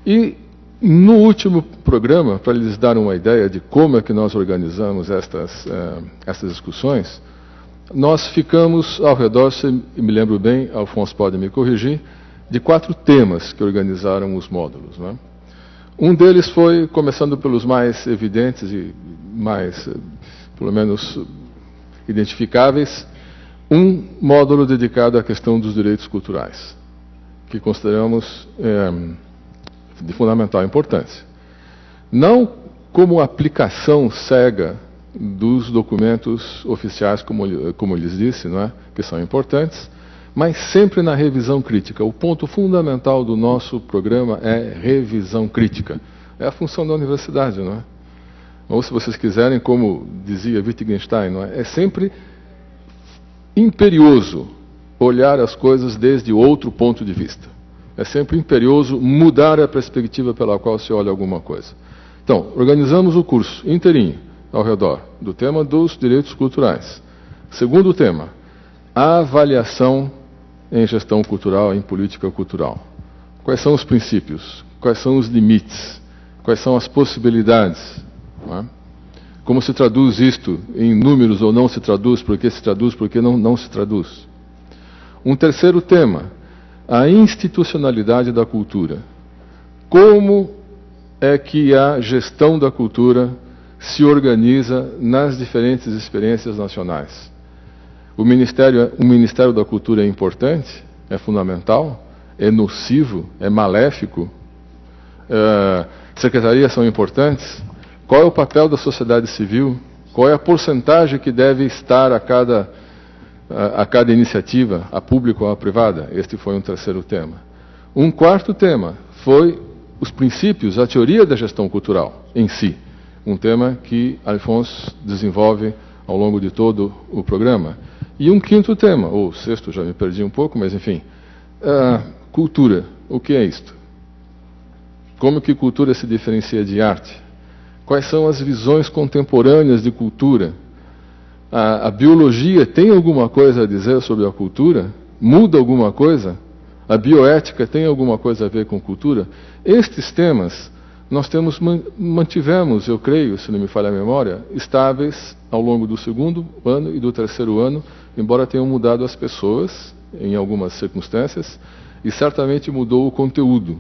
E, no último programa, para lhes dar uma ideia de como é que nós organizamos estas, uh, estas discussões, nós ficamos ao redor, se me lembro bem, Alfonso pode me corrigir, de quatro temas que organizaram os módulos. Né? Um deles foi, começando pelos mais evidentes e mais, eh, pelo menos, identificáveis, um módulo dedicado à questão dos direitos culturais, que consideramos é, de fundamental importância. Não como aplicação cega dos documentos oficiais, como, como eu lhes disse, não é? que são importantes, mas sempre na revisão crítica. O ponto fundamental do nosso programa é revisão crítica. É a função da universidade, não é? Ou se vocês quiserem, como dizia Wittgenstein, não é? é sempre imperioso olhar as coisas desde outro ponto de vista. É sempre imperioso mudar a perspectiva pela qual se olha alguma coisa. Então, organizamos o curso inteirinho ao redor do tema dos direitos culturais. Segundo tema, a avaliação em gestão cultural, em política cultural? Quais são os princípios? Quais são os limites? Quais são as possibilidades? É? Como se traduz isto em números ou não se traduz? Por que se traduz? Por que não, não se traduz? Um terceiro tema, a institucionalidade da cultura. Como é que a gestão da cultura se organiza nas diferentes experiências nacionais? O Ministério, o Ministério da Cultura é importante, é fundamental, é nocivo, é maléfico. Uh, secretarias são importantes. Qual é o papel da sociedade civil? Qual é a porcentagem que deve estar a cada, a, a cada iniciativa, a pública ou a privada? Este foi um terceiro tema. Um quarto tema foi os princípios, a teoria da gestão cultural em si. Um tema que Alfonso desenvolve ao longo de todo o programa. E um quinto tema, ou sexto, já me perdi um pouco, mas enfim. Uh, cultura. O que é isto? Como que cultura se diferencia de arte? Quais são as visões contemporâneas de cultura? A, a biologia tem alguma coisa a dizer sobre a cultura? Muda alguma coisa? A bioética tem alguma coisa a ver com cultura? Estes temas nós temos, mantivemos, eu creio, se não me falha a memória, estáveis ao longo do segundo ano e do terceiro ano, embora tenham mudado as pessoas em algumas circunstâncias, e certamente mudou o conteúdo.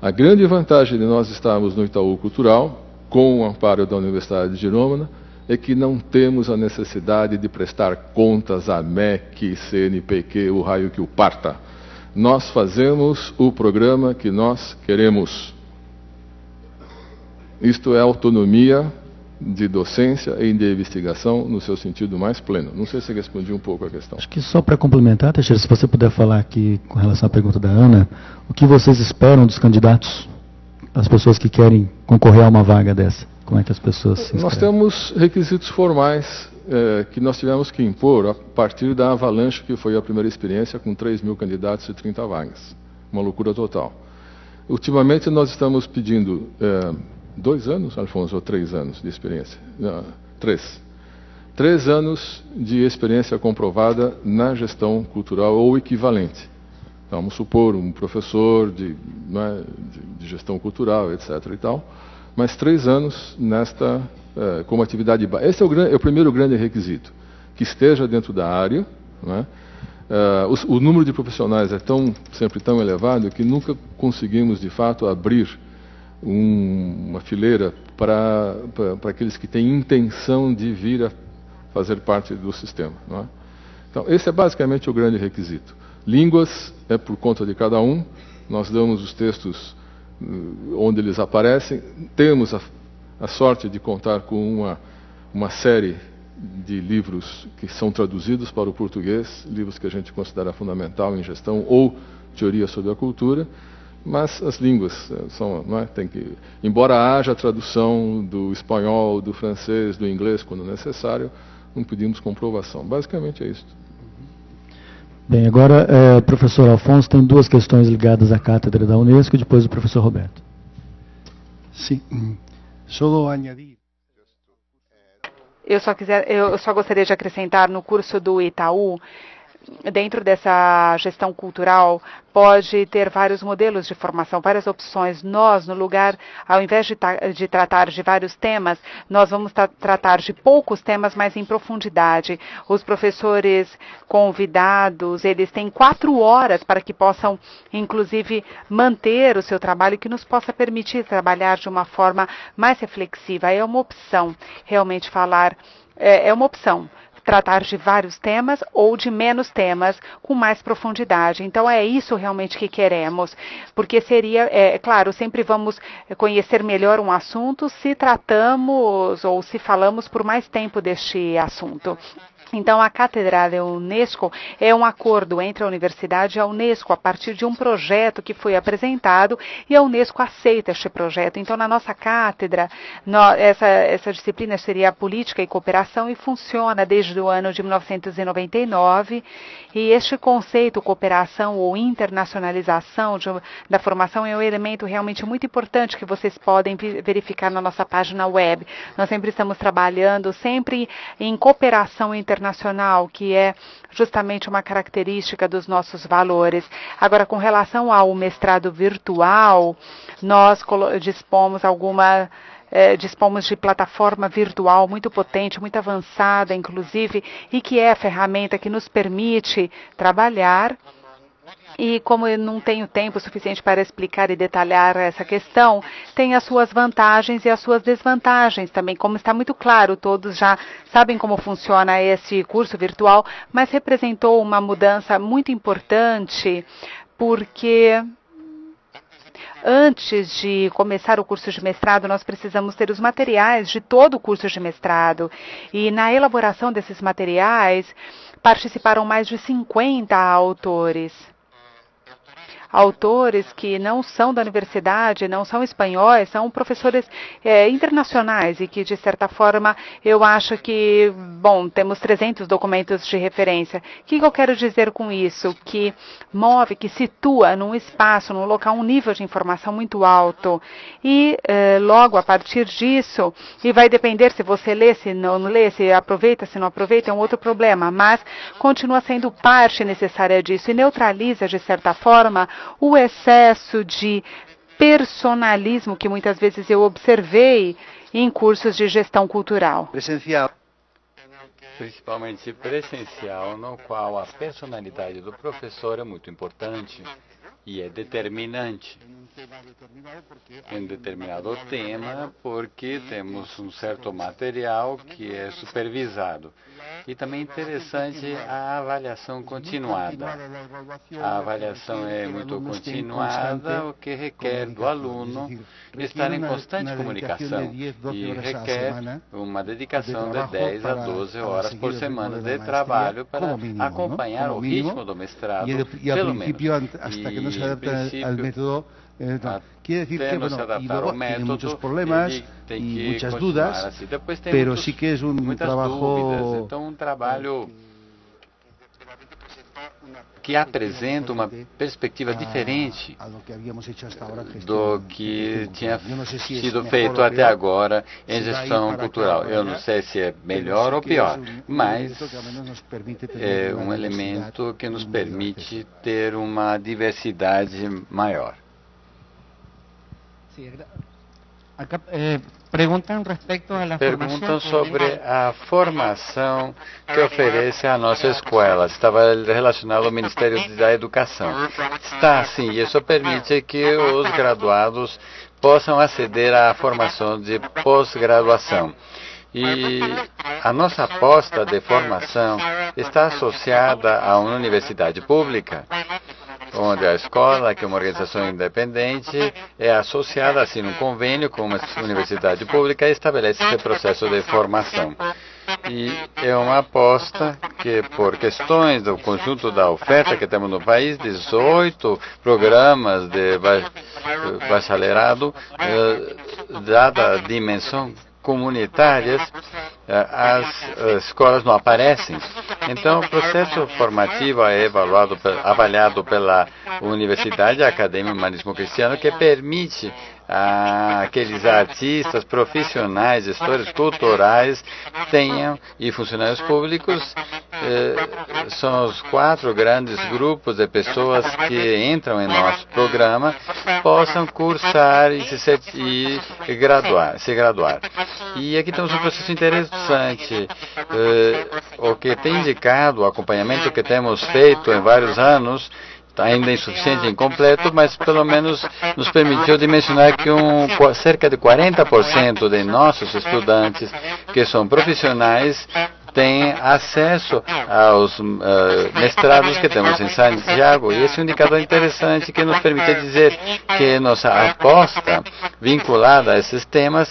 A grande vantagem de nós estarmos no Itaú Cultural, com o amparo da Universidade de Girômana, é que não temos a necessidade de prestar contas a MEC, CNPq, o raio que o parta. Nós fazemos o programa que nós queremos. Isto é autonomia de docência e de investigação no seu sentido mais pleno. Não sei se respondi um pouco a questão. Acho que só para complementar, Teixeira, se você puder falar aqui com relação à pergunta da Ana, o que vocês esperam dos candidatos, as pessoas que querem concorrer a uma vaga dessa? Como é que as pessoas se Nós temos requisitos formais eh, que nós tivemos que impor a partir da avalanche que foi a primeira experiência com 3 mil candidatos e 30 vagas. Uma loucura total. Ultimamente nós estamos pedindo eh, dois anos, Alfonso, ou três anos de experiência? Não, três. Três anos de experiência comprovada na gestão cultural ou equivalente. Então, vamos supor um professor de, é, de, gestão cultural, etc. e tal, mas três anos nesta é, como atividade básica. Esse é o, é o, primeiro grande requisito, que esteja dentro da área, é, Uh, os, o número de profissionais é tão, sempre tão elevado que nunca conseguimos, de fato, abrir um, uma fileira para, aqueles que têm intenção de vir a fazer parte do sistema. É? Então, esse é basicamente o grande requisito. Línguas é por conta de cada um, nós damos os textos uh, onde eles aparecem, temos a, a sorte de contar com uma, uma série de livros que são traduzidos para o português, livros que a gente considera fundamental em gestão ou teoria sobre a cultura, mas as línguas eh, são, não é? Tem que, embora haja tradução do espanhol, do francês, do inglês quando necessário, não pedimos comprovação. Basicamente é isso. Bem, agora, é, professor Alfonso, tem duas questões ligadas à cátedra da Unesco e depois o professor Roberto. Sim, só añadir eu só, quiser, eu só gostaria de acrescentar no curso do Itaú dentro dessa gestão cultural, pode ter vários modelos de formação, várias opções. Nós, no lugar, ao invés de, de tratar de vários temas, nós vamos tratar de poucos temas, mas em profundidade. Os professores convidados, eles têm quatro horas para que possam, inclusive, manter o seu trabalho, que nos possa permitir trabalhar de uma forma mais reflexiva. É uma opção realmente falar, é, é uma opção tratar de vários temas ou de menos temas com mais profundidade. Então é isso realmente que queremos, porque seria, é, claro, sempre vamos conhecer melhor um assunto se tratamos ou se falamos por mais tempo deste assunto. Então, a Cátedra da Unesco é um acordo entre a universidade e a Unesco a partir de um projeto que foi apresentado e a Unesco aceita este projeto. Então, na nossa cátedra, essa, essa disciplina seria política e cooperação e funciona desde o ano de 1999. E este conceito, cooperação ou internacionalização de, da formação, é um elemento realmente muito importante que vocês podem verificar na nossa página web. Nós sempre estamos trabalhando sempre em cooperação internacional internacional, que é justamente uma característica dos nossos valores. Agora, com relação ao mestrado virtual, nós dispomos alguma eh, dispomos de plataforma virtual muito potente, muito avançada, inclusive, e que é a ferramenta que nos permite trabalhar e como eu não tenho tempo suficiente para explicar e detalhar essa questão, tem as suas vantagens e as suas desvantagens também. Como está muito claro, todos já sabem como funciona esse curso virtual, mas representou uma mudança muito importante, porque antes de começar o curso de mestrado, nós precisamos ter os materiais de todo o curso de mestrado. E na elaboração desses materiais, participaram mais de 50 autores autores que não são da universidade, não são espanhóis, são professores é, internacionais e que, de certa forma, eu acho que, bom, temos 300 documentos de referência. O que eu quero dizer com isso? Que move, que situa num espaço, num local, um nível de informação muito alto. E é, logo a partir disso, e vai depender se você lê, se não lê, se aproveita, se não aproveita, é um outro problema, mas continua sendo parte necessária disso e neutraliza, de certa forma, o excesso de personalismo que muitas vezes eu observei em cursos de gestão cultural. Presencial. Principalmente presencial, no qual a personalidade do professor é muito importante e é determinante em determinado tema, porque temos um certo material que é supervisado. E também interessante a avaliação continuada. A avaliação é muito continuada, o que requer do aluno estar em constante comunicação e requer uma dedicação de 10 a 12 horas por semana de trabalho para acompanhar o ritmo do mestrado, pelo menos. E, al método. Eh, no. Quiere decir que, bueno, y luego tiene muchos problemas y muchas dudas, pero sí que es un trabajo... que apresenta uma perspectiva diferente do que tinha sido feito até agora em gestão cultural. Eu não sei se é melhor ou pior, mas é um elemento que nos permite ter uma diversidade maior. Acá eh, perguntam sobre a formação que oferece a nossa escola. Estava relacionado ao Ministério da Educação. Está sim, isso permite que os graduados possam aceder à formação de pós-graduação. E a nossa aposta de formação está associada a uma universidade pública, onde a escola, que é uma organização independente, é associada, assim, um convênio com uma universidade pública e estabelece esse processo de formação. E é uma aposta que, por questões do conjunto da oferta que temos no país, 18 programas de bacharelado, eh, dada a dimensão comunitárias, eh, as escolas não aparecem. Então, o processo formativo é evaluado, avaliado pela Universidade Acadêmica Humanismo Cristiano, que permite aqueles artistas profissionais, gestores culturais tenham e funcionários públicos eh, são os quatro grandes grupos de pessoas que entram em nosso programa possam cursar e se, e graduar, se graduar. E aqui temos um processo interessante. Eh, o que tem indicado, o acompanhamento que temos feito em vários anos, ainda insuficiente incompleto, mas pelo menos nos permitiu dimensionar que um, cerca de 40% de nossos estudantes que são profissionais têm acesso aos uh, mestrados que temos em Santiago. E esse é um indicador interessante que nos permite dizer que nossa aposta vinculada a esses temas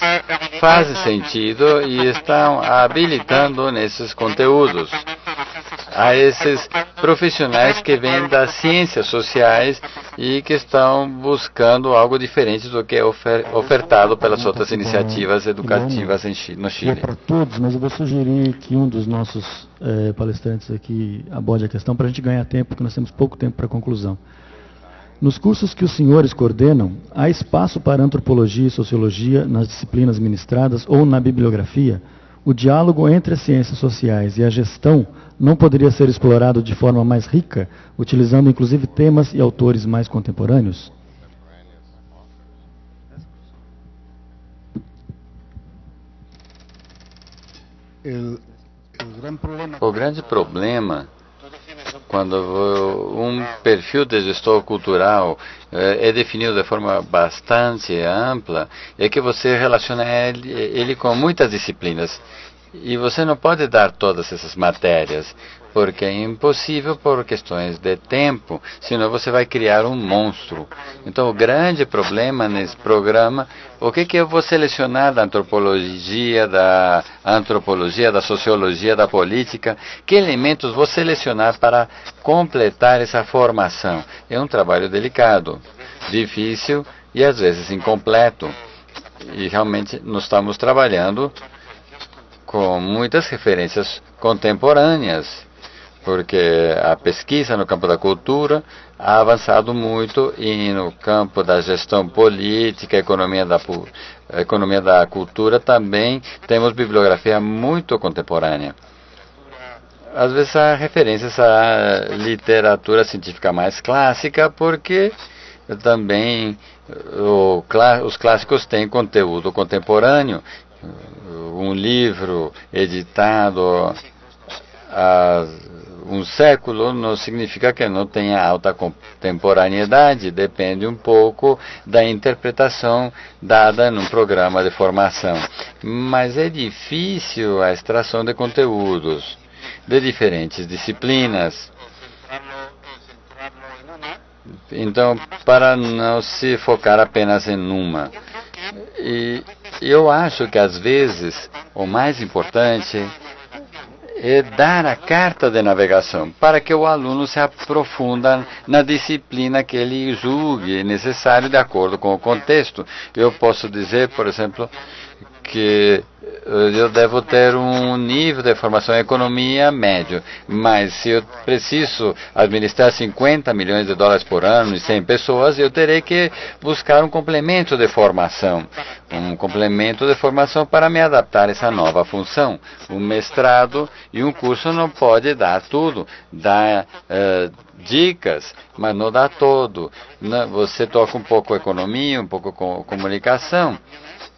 faz sentido e estão habilitando nesses conteúdos a esses profissionais que vêm das ciências sociais e que estão buscando algo diferente do que é ofer ofertado pelas outras iniciativas educativas no Chile. É para todos, mas eu vou sugerir que um dos nossos é, palestrantes aqui aborde a questão para a gente ganhar tempo, porque nós temos pouco tempo para a conclusão. Nos cursos que os senhores coordenam, há espaço para antropologia e sociologia nas disciplinas ministradas ou na bibliografia? O diálogo entre as ciências sociais e a gestão não poderia ser explorado de forma mais rica, utilizando inclusive temas e autores mais contemporâneos? O grande problema quando um perfil de gestor cultural é definido de forma bastante ampla, é que você relaciona ele, ele com muitas disciplinas. E você não pode dar todas essas matérias, porque é impossível por questões de tempo, senão você vai criar um monstro. Então, o grande problema nesse programa, o que, que eu vou selecionar da antropologia, da antropologia, da sociologia, da política, que elementos vou selecionar para completar essa formação? É um trabalho delicado, difícil e às vezes incompleto. E realmente nós estamos trabalhando com muitas referências contemporâneas, porque a pesquisa no campo da cultura ha avançado muito e no campo da gestão política, economia da, economia da cultura também temos bibliografia muito contemporânea. Às vezes há referências à literatura científica mais clássica, porque também os clássicos têm conteúdo contemporâneo um livro editado há um século não significa que não tenha alta contemporaneidade, depende um pouco da interpretação dada num programa de formação. Mas é difícil a extração de conteúdos de diferentes disciplinas. Então, para não se focar apenas em uma. E eu acho que às vezes o mais importante é dar a carta de navegação para que o aluno se aprofunda na disciplina que ele julgue necessário de acordo com o contexto. Eu posso dizer, por exemplo, que eh, eu devo ter um nível de formação em economia médio, mas se eu preciso administrar 50 milhões de dólares por ano e 100 pessoas, eu terei que buscar um complemento de formação, um complemento de formação para me adaptar a essa nova função. Um mestrado e um curso não pode dar tudo, dá uh, dicas, mas não dá todo. Você toca um pouco economia, um pouco com comunicação,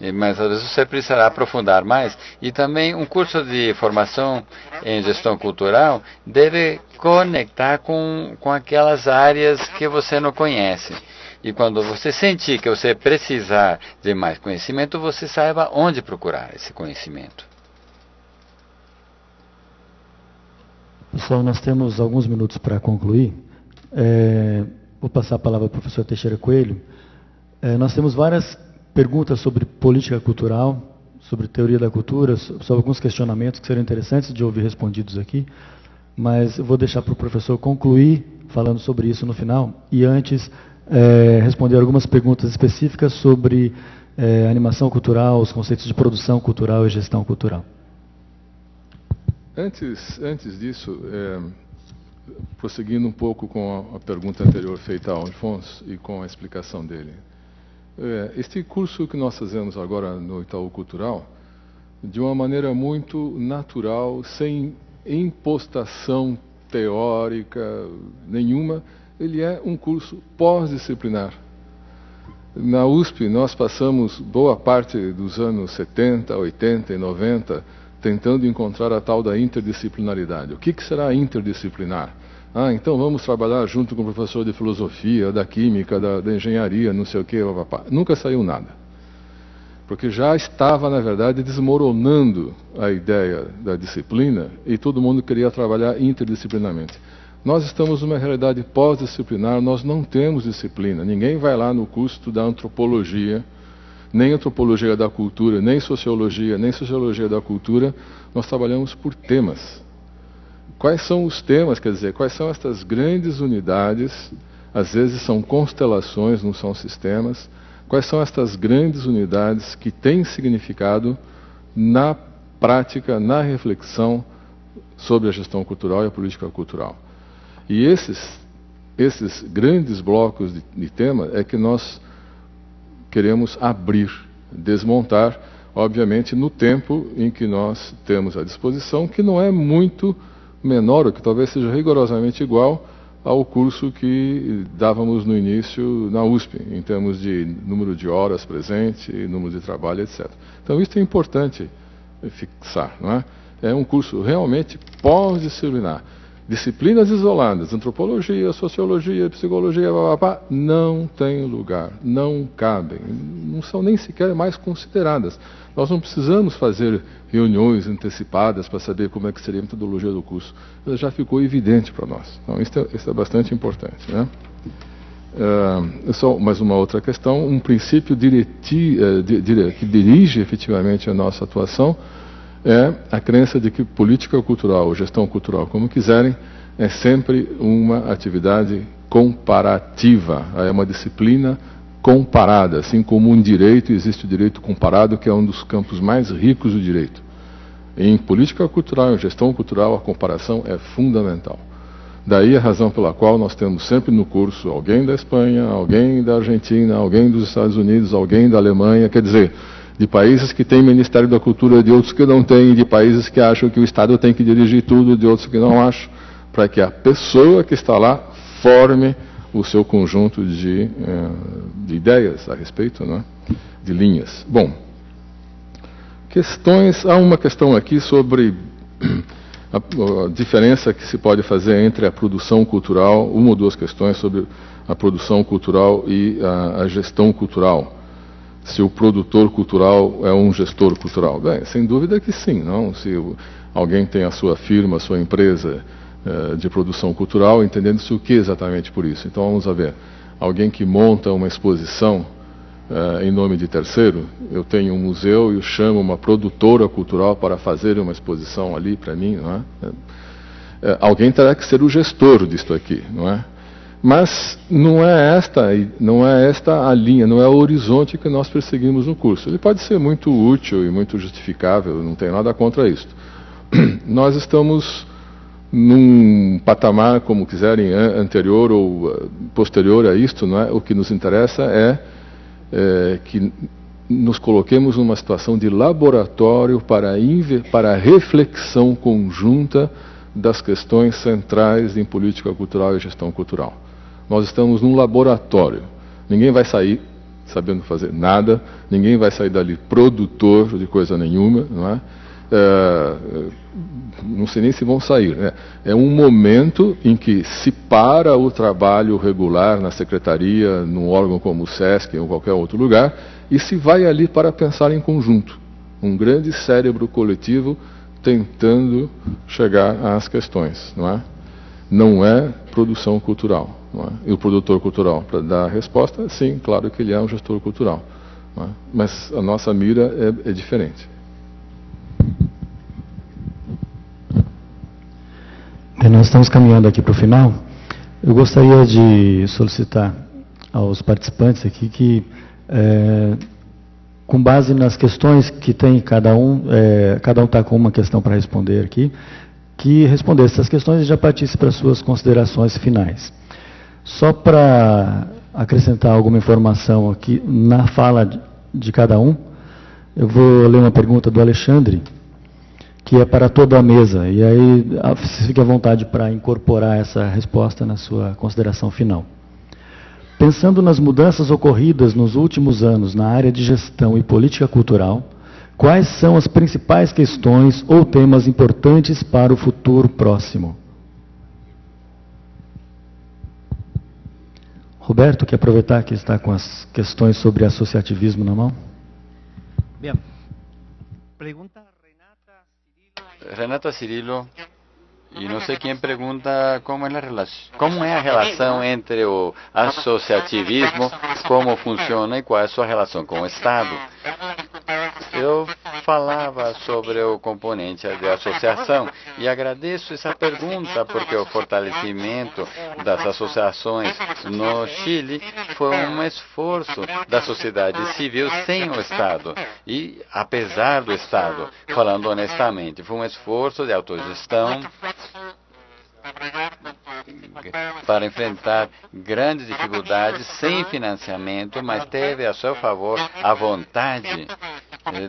mas às vezes você precisará aprofundar mais. E também um curso de formação em gestão cultural deve conectar com, com aquelas áreas que você não conhece. E quando você sentir que você precisar de mais conhecimento, você saiba onde procurar esse conhecimento. Pessoal, nós temos alguns minutos para concluir. É, vou passar a palavra para o professor Teixeira Coelho. É, nós temos várias perguntas sobre política cultural, sobre teoria da cultura, sobre alguns questionamentos que seriam interessantes de ouvir respondidos aqui, mas eu vou deixar para o professor concluir falando sobre isso no final. E antes, é, responder algumas perguntas específicas sobre é, animação cultural, os conceitos de produção cultural e gestão cultural. Antes, antes disso, é, prosseguindo um pouco com a, a, pergunta anterior feita ao Alfonso e com a explicação dele. É, este curso que nós fazemos agora no Itaú Cultural, de uma maneira muito natural, sem impostação teórica nenhuma, ele é um curso pós-disciplinar. Na USP, nós passamos boa parte dos anos 70, 80 e 90 tentando encontrar a tal da interdisciplinaridade. O que, que será interdisciplinar? Ah, então vamos trabalhar junto com o professor de filosofia, da química, da, da engenharia, não sei o quê. Papá. Nunca saiu nada. Porque já estava, na verdade, desmoronando a ideia da disciplina e todo mundo queria trabalhar interdisciplinarmente. Nós estamos numa realidade pós-disciplinar, nós não temos disciplina. Ninguém vai lá no curso da antropologia, nem antropologia da cultura, nem sociologia, nem sociologia da cultura. Nós trabalhamos por temas. Quais são os temas, quer dizer, quais são estas grandes unidades? Às vezes são constelações, não são sistemas. Quais são estas grandes unidades que têm significado na prática, na reflexão sobre a gestão cultural e a política cultural? E esses, esses grandes blocos de, de tema é que nós queremos abrir, desmontar, obviamente no tempo em que nós temos à disposição, que não é muito menor, ou que talvez seja rigorosamente igual ao curso que dávamos no início na USP, em termos de número de horas presente, número de trabalho, etc. Então isso é importante fixar, não é? É um curso realmente pós-disciplinar disciplinas isoladas, antropologia, sociologia, psicologia, blá, não tem lugar, não cabem, não são nem sequer mais consideradas. Nós não precisamos fazer reuniões antecipadas para saber como é que seria a metodologia do curso. Ela já ficou evidente para nós. Então, isso é, isso é bastante importante. Né? Uh, só mais uma outra questão, um princípio direti, uh, di, di, que dirige efetivamente a nossa atuação é a crença de que política cultural, ou gestão cultural, como quiserem, é sempre uma atividade comparativa, é uma disciplina comparada, assim como um direito existe o direito comparado, que é um dos campos mais ricos do direito. Em política cultural, em gestão cultural, a comparação é fundamental. Daí a razão pela qual nós temos sempre no curso alguém da Espanha, alguém da Argentina, alguém dos Estados Unidos, alguém da Alemanha, quer dizer, de países que têm Ministério da Cultura, de outros que não têm, de países que acham que o Estado tem que dirigir tudo, de outros que não acham, para que a pessoa que está lá forme o seu conjunto de, eh, de ideias a respeito, né? de linhas. Bom, questões. Há uma questão aqui sobre a, a, diferença que se pode fazer entre a produção cultural, uma ou duas questões sobre a produção cultural e a, a gestão cultural se o produtor cultural é um gestor cultural? Bem, sem dúvida que sim, não? Se alguém tem a sua firma, a sua empresa de produção cultural, entendendo-se o que exatamente por isso. Então vamos ver. Alguém que monta uma exposição eh, em nome de terceiro, eu tenho um museu e eu chamo uma produtora cultural para fazer uma exposição ali para mim, não é? Eh, alguém terá que ser o gestor disto aqui, não é? Mas não é esta, não é esta a linha, não é o horizonte que nós perseguimos no curso. Ele pode ser muito útil e muito justificável, não tem nada contra isso. Nós estamos num patamar, como quiserem, anterior ou eh, posterior a isto, não é? O que nos interessa é, é que nos coloquemos numa situação de laboratório para, para reflexão conjunta das questões centrais em política cultural e gestão cultural. Nós estamos num laboratório. Ninguém vai sair sabendo fazer nada, ninguém vai sair dali produtor de coisa nenhuma, não é? É não sei nem se vão sair. Né? É um momento em que se para o trabalho regular na secretaria, num órgão como o SESC ou qualquer outro lugar, e se vai ali para pensar em conjunto. Um grande cérebro coletivo tentando chegar às questões, não é? Não é produção cultural. Não é? E o produtor cultural, para dar a resposta, sim, claro que ele é um gestor cultural. É? Mas a nossa mira é, é diferente. Nós estamos caminhando aqui para o final. Eu gostaria de solicitar aos participantes aqui que é, com base nas questões que tem cada um, é, cada um está com uma questão para responder aqui, que respondesse essas questões e já partisse para suas considerações finais. Só para acrescentar alguma informação aqui na fala de, de cada um, eu vou ler uma pergunta do Alexandre, que é para toda a mesa, e aí fique à vontade para incorporar essa resposta na sua consideração final. Pensando nas mudanças ocorridas nos últimos anos na área de gestão e política cultural, quais são as principais questões ou temas importantes para o futuro próximo? Roberto, quer aproveitar que está com as questões sobre associativismo na mão? Bem. Pergunta. Renata Cirilo e não sei quem pergunta como é, a como é a relação entre o associativismo, como funciona e qual é a sua relação com o Estado. Eu falava sobre o componente de associação e agradeço essa pergunta porque o fortalecimento das associações no Chile foi um esforço da sociedade civil sem o Estado e apesar do Estado, falando honestamente, foi um esforço de autogestão para enfrentar grandes dificuldades sem financiamento, mas teve a seu favor a vontade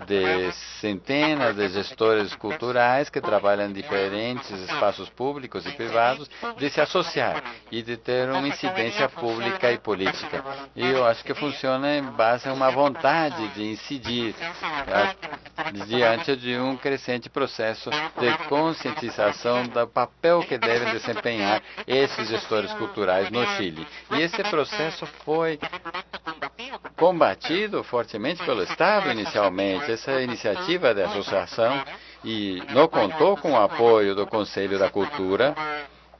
de centenas de gestores culturais que trabalham em diferentes espaços públicos e privados de se associar e de ter uma incidência pública e política. E eu acho que funciona em base a uma vontade de incidir diante de um crescente processo de conscientização do papel que devem desempenhar esses gestores culturais no Chile. E esse processo foi combatido fortemente pelo Estado inicialmente. Essa iniciativa de associação e não contou com o apoio do Conselho da Cultura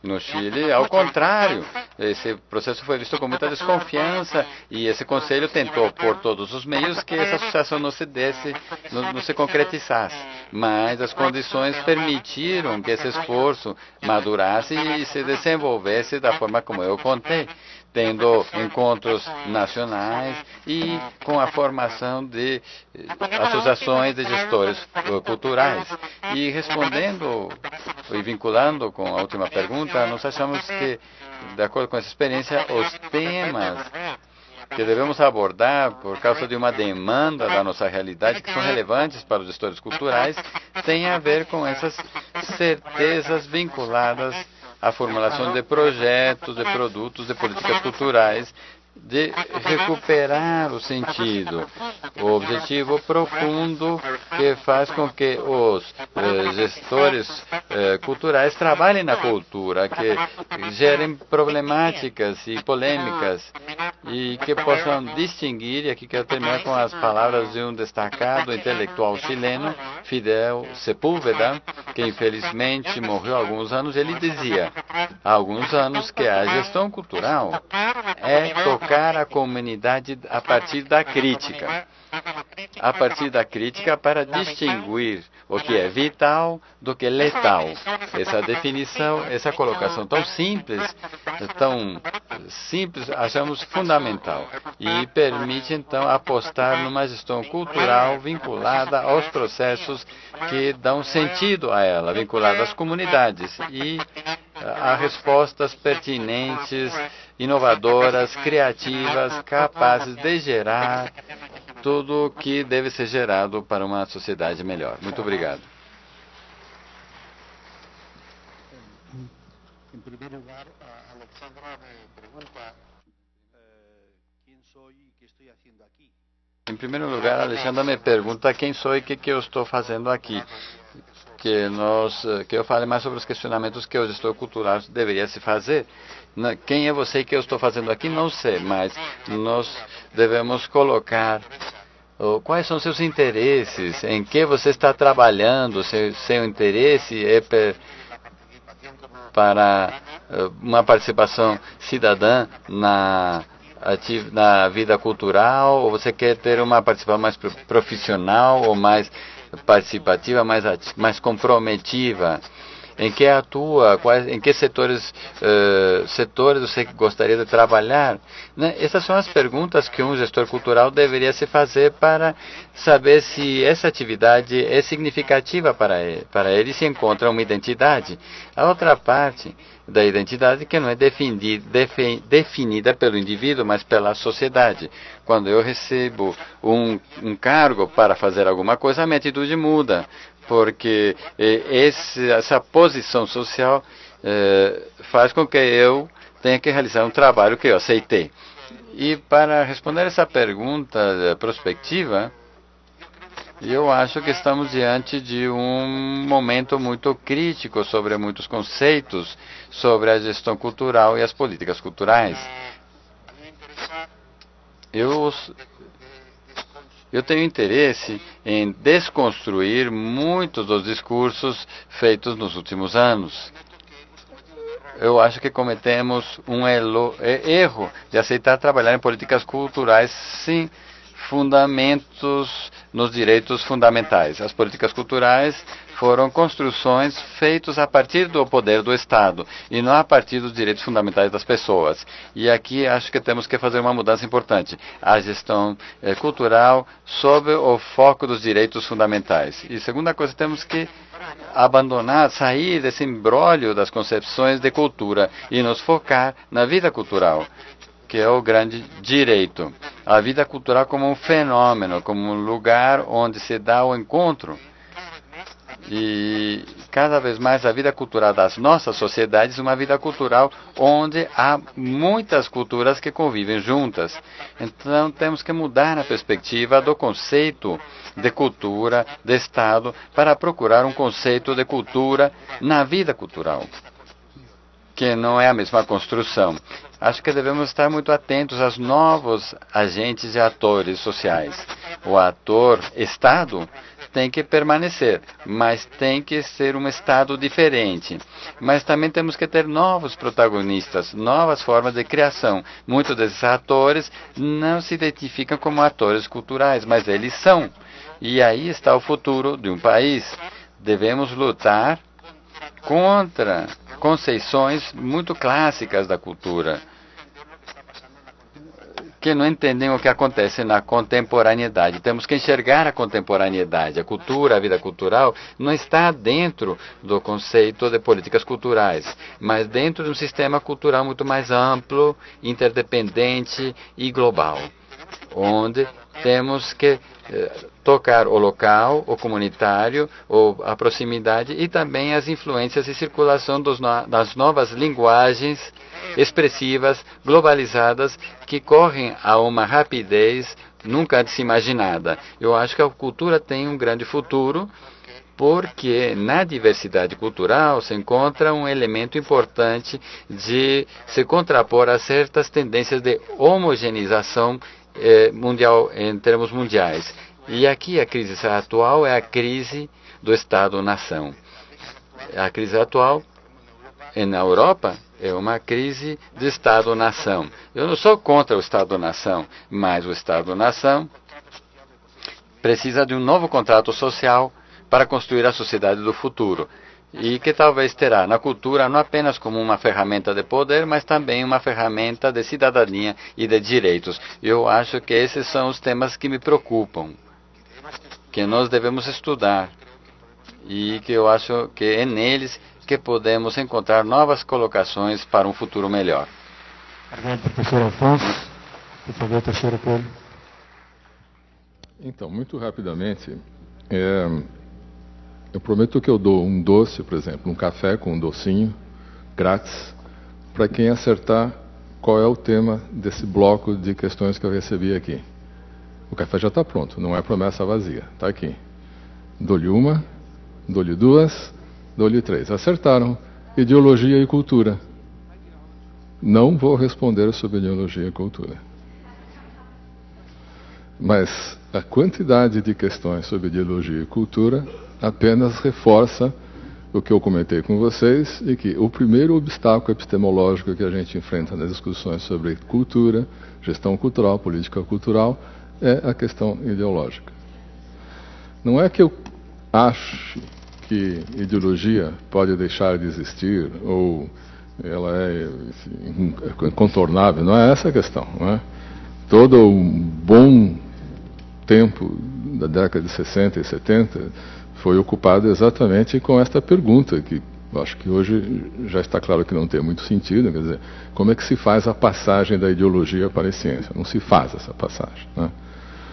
no Chile, ao contrário, esse processo foi visto com muita desconfiança e esse conselho tentou por todos os meios que essa associação não se desse, não, não se concretizasse. Mas as condições permitiram que esse esforço madurasse e se desenvolvesse da forma como eu contei tendo encontros nacionais e com a formação de eh, associações de gestores culturais. E respondendo e vinculando com a última pergunta, nós achamos que, de acordo com essa experiência, os temas que devemos abordar por causa de uma demanda da nossa realidade que são relevantes para os gestores culturais têm a ver com essas certezas vinculadas a formulação de projetos, de produtos, de políticas culturais de recuperar o sentido, o objetivo profundo que faz com que os eh, gestores eh, culturais trabalhem na cultura, que gerem problemáticas e polêmicas e que possam distinguir, e aqui quero terminar com as palavras de um destacado intelectual chileno, Fidel Sepúlveda, que infelizmente morreu há alguns anos, ele dizia há alguns anos que a gestão cultural é tocar a comunidade a partir da crítica. A partir da crítica para distinguir o que é vital do que é letal. Essa definição, essa colocação tão simples, tão simples, achamos fundamental e permite então apostar numa gestão cultural vinculada aos processos que dão sentido a ela, vinculada às comunidades e a respostas pertinentes inovadoras, criativas, capazes de gerar tudo o que deve ser gerado para uma sociedade melhor. Muito obrigado. En primer lugar, a Alexandra me pregunta eh, quién soy y qué estoy haciendo aquí. Em primeiro lugar, a Alexandra me pergunta quem sou e o que, que eu estou fazendo aqui. Que, nós, eh, que eu fale mais sobre os questionamentos que o gestor cultural deveria se fazer. Quem é você e o que eu estou fazendo aqui? Não sei, mas nós devemos colocar quais são seus interesses, em que você está trabalhando, seu, seu interesse é para eh, uma participação cidadã na, na vida cultural, ou você quer ter uma participação mais pro- profissional ou mais participativa, mais, mais comprometiva? Em que atua? Quais, em que setores, eh, setores você gostaria de trabalhar? Né? Essas são as perguntas que um gestor cultural deveria se fazer para saber se essa atividade é significativa para ele, para ele se encontra uma identidade. A outra parte da identidade que não é defini- defe- definida pelo indivíduo, mas pela sociedade. Quando eu recebo um, um cargo para fazer alguma coisa, a minha atitude muda, porque eh, essa posição social eh, faz com que eu tenha que realizar um trabalho que eu aceitei. E para responder essa pergunta eh, prospectiva, eu acho que estamos diante de um momento muito crítico sobre muitos conceitos sobre a gestão cultural e as políticas culturais. Eu, eu tenho interesse em desconstruir muitos dos discursos feitos nos últimos anos. Eu acho que cometemos um e- erro de aceitar trabalhar em políticas culturais sem fundamentos nos direitos fundamentais. As políticas culturais foram construções feitas a partir do poder do Estado e não a partir dos direitos fundamentais das pessoas. E aqui acho que temos que fazer uma mudança importante. A gestão eh, cultural sob o foco dos direitos fundamentais. E segunda coisa, temos que abandonar, sair desse embrólio das concepções de cultura e nos focar na vida cultural que é o grande direito. A vida cultural como um fenômeno, como um lugar onde se dá o encontro. E cada vez mais a vida cultural das nossas sociedades, uma vida cultural onde há muitas culturas que convivem juntas. Então temos que mudar a perspectiva do conceito de cultura, de Estado, para procurar um conceito de cultura na vida cultural que não é a mesma construção. Acho que devemos estar muito atentos aos novos agentes e atores sociais. O ator Estado tem que permanecer, mas tem que ser um Estado diferente. Mas também temos que ter novos protagonistas, novas formas de criação. Muitos desses atores não se identificam como atores culturais, mas eles são. E aí está o futuro de um país. Devemos lutar contra conceições muito clássicas da cultura, que não entendem o que acontece na contemporaneidade. Temos que enxergar a contemporaneidade. A cultura, a vida cultural, não está dentro do conceito de políticas culturais, mas dentro de um sistema cultural muito mais amplo, interdependente e global, onde temos que eh, tocar o local, o comunitário, a proximidade e também as influências e circulação dos das novas linguagens expressivas, globalizadas, que correm a uma rapidez nunca antes imaginada. Eu acho que a cultura tem um grande futuro, porque na diversidade cultural se encontra um elemento importante de se contrapor a certas tendências de homogeneização eh, mundial em termos mundiais. E aqui a crise atual é a crise do Estado-nação. A crise atual na Europa é uma crise de Estado-nação. Eu não sou contra o Estado-nação, mas o Estado-nação precisa de um novo contrato social para construir a sociedade do futuro. E que talvez terá na cultura não apenas como uma ferramenta de poder, mas também uma ferramenta de cidadania e de direitos. Eu acho que esses são os temas que me preocupam, que nós devemos estudar e que eu acho que é neles que podemos encontrar novas colocações para um futuro melhor. Obrigado, professor Alfonso. Por favor, Teixeira Coelho. Então, muito rapidamente, é, eu prometo que eu dou um doce, por exemplo, um café com um docinho, grátis, para quem acertar qual é o tema desse bloco de questões que eu recebi aqui. O café já está pronto, não é promessa vazia, está aqui. Dou-lhe uma, dou-lhe duas, dou-lhe três. Acertaram. Ideologia e cultura. Não vou responder sobre ideologia e cultura. Mas a quantidade de questões sobre ideologia e cultura apenas reforça o que eu comentei com vocês e que o primeiro obstáculo epistemológico que a gente enfrenta nas discussões sobre cultura, gestão cultural, política cultural, é a questão ideológica. Não é que eu ache que ideologia pode deixar de existir ou ela é incontornável, não é essa a questão. Não é? Todo um bom tempo da década de 60 e 70 foi ocupado exatamente com esta pergunta, que acho que hoje já está claro que não tem muito sentido, quer dizer, como é que se faz a passagem da ideologia para a ciência? Não se faz essa passagem. Né?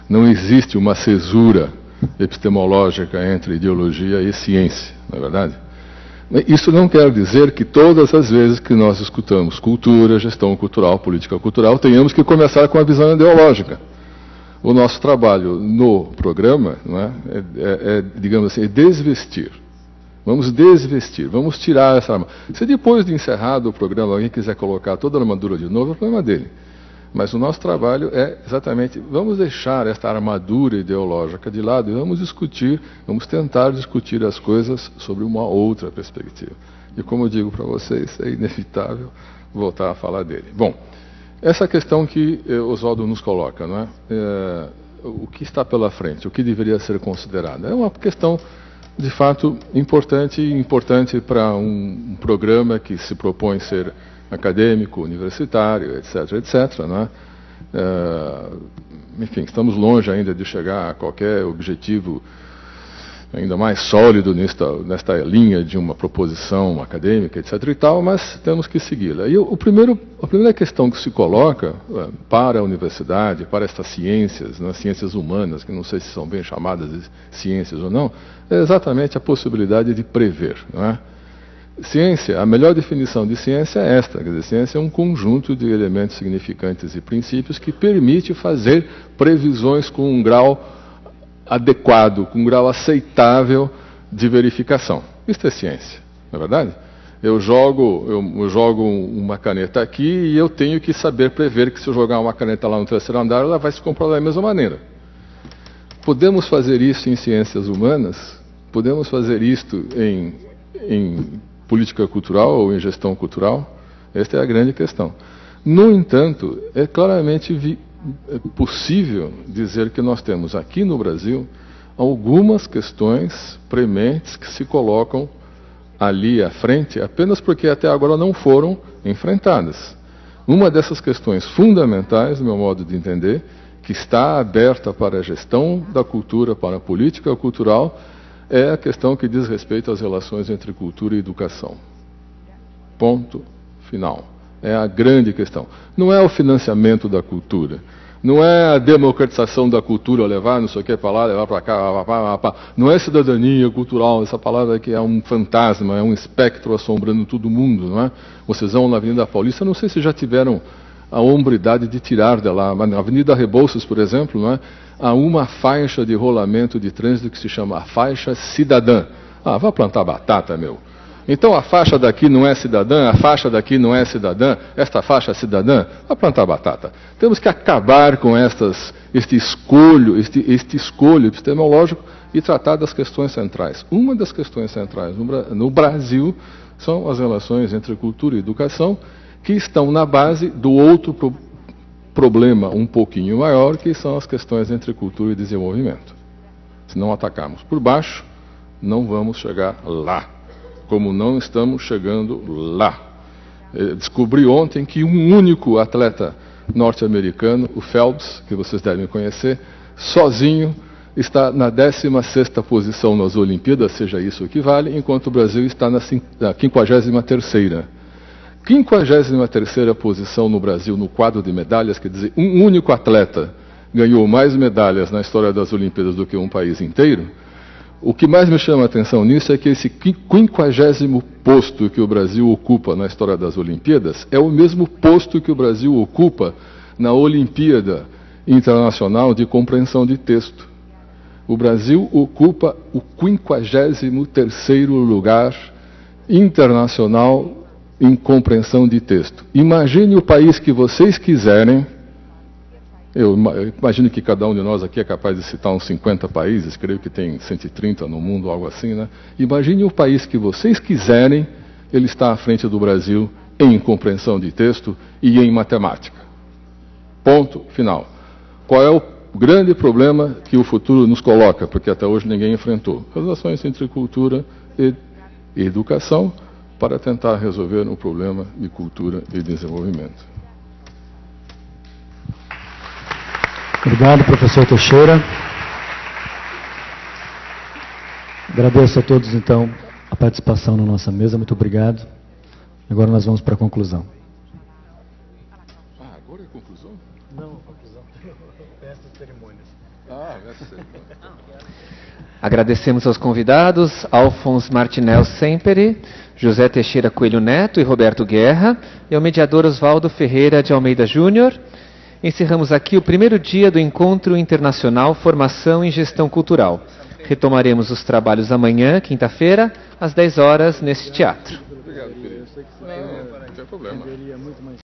Não existe uma cesura epistemológica entre ideologia e ciência, não é verdade? Isso não quer dizer que todas as vezes que nós escutamos cultura, gestão cultural, política cultural, tenhamos que começar com a visão ideológica. O nosso trabalho no programa é? É, é, é, digamos assim, é desvestir. Vamos desvestir, vamos tirar essa arma. Se depois de encerrado o programa alguém quiser colocar toda a armadura de novo, é problema dele. Mas o nosso trabalho é exatamente, vamos deixar esta armadura ideológica de lado e vamos discutir, vamos tentar discutir as coisas sobre uma outra perspectiva. E como eu digo para vocês, é inevitável voltar a falar dele. Bom, essa questão que eh, Oswaldo nos coloca, não é? é? o que está pela frente, o que deveria ser considerado, é uma questão de fato importante, importante para um, um programa que se propõe ser acadêmico, universitário, etc., etc. Né? É, enfim, estamos longe ainda de chegar a qualquer objetivo ainda mais sólido nesta, nesta linha de uma proposição acadêmica, etc. e tal, mas temos que segui-la. E o primeiro, a primeira questão que se coloca é, para a universidade, para estas ciências, né, ciências humanas, que não sei se são bem chamadas de ciências ou não, é exatamente a possibilidade de prever. Não é? Ciência, a melhor definição de ciência é esta, quer dizer, ciência é um conjunto de elementos significantes e princípios que permite fazer previsões com um grau adequado, com um grau aceitável de verificação. Isso é ciência, não é verdade? Eu jogo, eu, eu jogo uma caneta aqui e eu tenho que saber prever que se eu jogar uma caneta lá no terceiro andar, ela vai se comportar da mesma maneira. Podemos fazer isso em ciências humanas? Podemos fazer isto em, em política cultural ou em gestão cultural? Esta é a grande questão. No entanto, é claramente é possível dizer que nós temos aqui no Brasil algumas questões prementes que se colocam ali à frente apenas porque até agora não foram enfrentadas. Uma dessas questões fundamentais, no meu modo de entender, que está aberta para a gestão da cultura, para a política cultural, é a questão que diz respeito às relações entre cultura e educação. Ponto final. É a grande questão. Não é o financiamento da cultura. Não é a democratização da cultura, levar não sei o que para lá, levar para cá, pá, pá, não é cidadania cultural, essa palavra que é um fantasma, é um espectro assombrando todo mundo, não é? Vocês vão na Avenida Paulista, não sei se já tiveram a hombridade de tirar de lá, mas na Avenida Rebouças, por exemplo, não é? há uma faixa de rolamento de trânsito que se chama a faixa cidadã. Ah, vá plantar batata, meu. Então a faixa daqui não é cidadã, a faixa daqui não é cidadã, esta faixa é cidadã, vá plantar batata. Temos que acabar com estas, este escolho, este, este escolho epistemológico e tratar das questões centrais. Uma das questões centrais no, Brasil são as relações entre cultura e educação, que estão na base do outro problema um pouquinho maior, que são as questões entre cultura e desenvolvimento. Se não atacarmos por baixo, não vamos chegar lá, como não estamos chegando lá. Eu descobri ontem que um único atleta norte-americano, o Phelps, que vocês devem conhecer, sozinho está na 16ª posição nas Olimpíadas, seja isso o que vale, enquanto o Brasil está na 53ª. 53 posição no Brasil no quadro de medalhas, quer dizer, um único atleta ganhou mais medalhas na história das Olimpíadas do que um país inteiro, o que mais me chama a atenção nisso é que esse quinquagésimo posto que o Brasil ocupa na história das Olimpíadas é o mesmo posto que o Brasil ocupa na Olimpíada Internacional de Compreensão de Texto. O Brasil ocupa o 53 lugar internacional em compreensão de texto. Imagine o país que vocês quiserem eu imagino que cada um de nós aqui é capaz de citar uns 50 países, creio que tem 130 no mundo, algo assim, né? Imagine o país que vocês quiserem, ele está à frente do Brasil em compreensão de texto e em matemática. Ponto final. Qual é o grande problema que o futuro nos coloca, porque até hoje ninguém enfrentou? Relações entre cultura e educação para tentar resolver o problema de cultura e desenvolvimento. Obrigado, professor Teixeira. Agradeço a todos, então, a participação na nossa mesa. Muito obrigado. Agora nós vamos para a conclusão. Ah, agora é a conclusão? Não, a conclusão. Mestre cerimônias. Ah, mestre cerimônias. Agradecemos aos convidados, Alfons Martinel Semperi, José Teixeira Coelho Neto e Roberto Guerra, e ao mediador Oswaldo Ferreira de Almeida Júnior. Encerramos aqui o primeiro dia do Encontro Internacional Formação em Gestão Cultural. Retomaremos os trabalhos amanhã, quinta-feira, às 10 horas, neste teatro. Obrigado, querido. Não, não tem problema.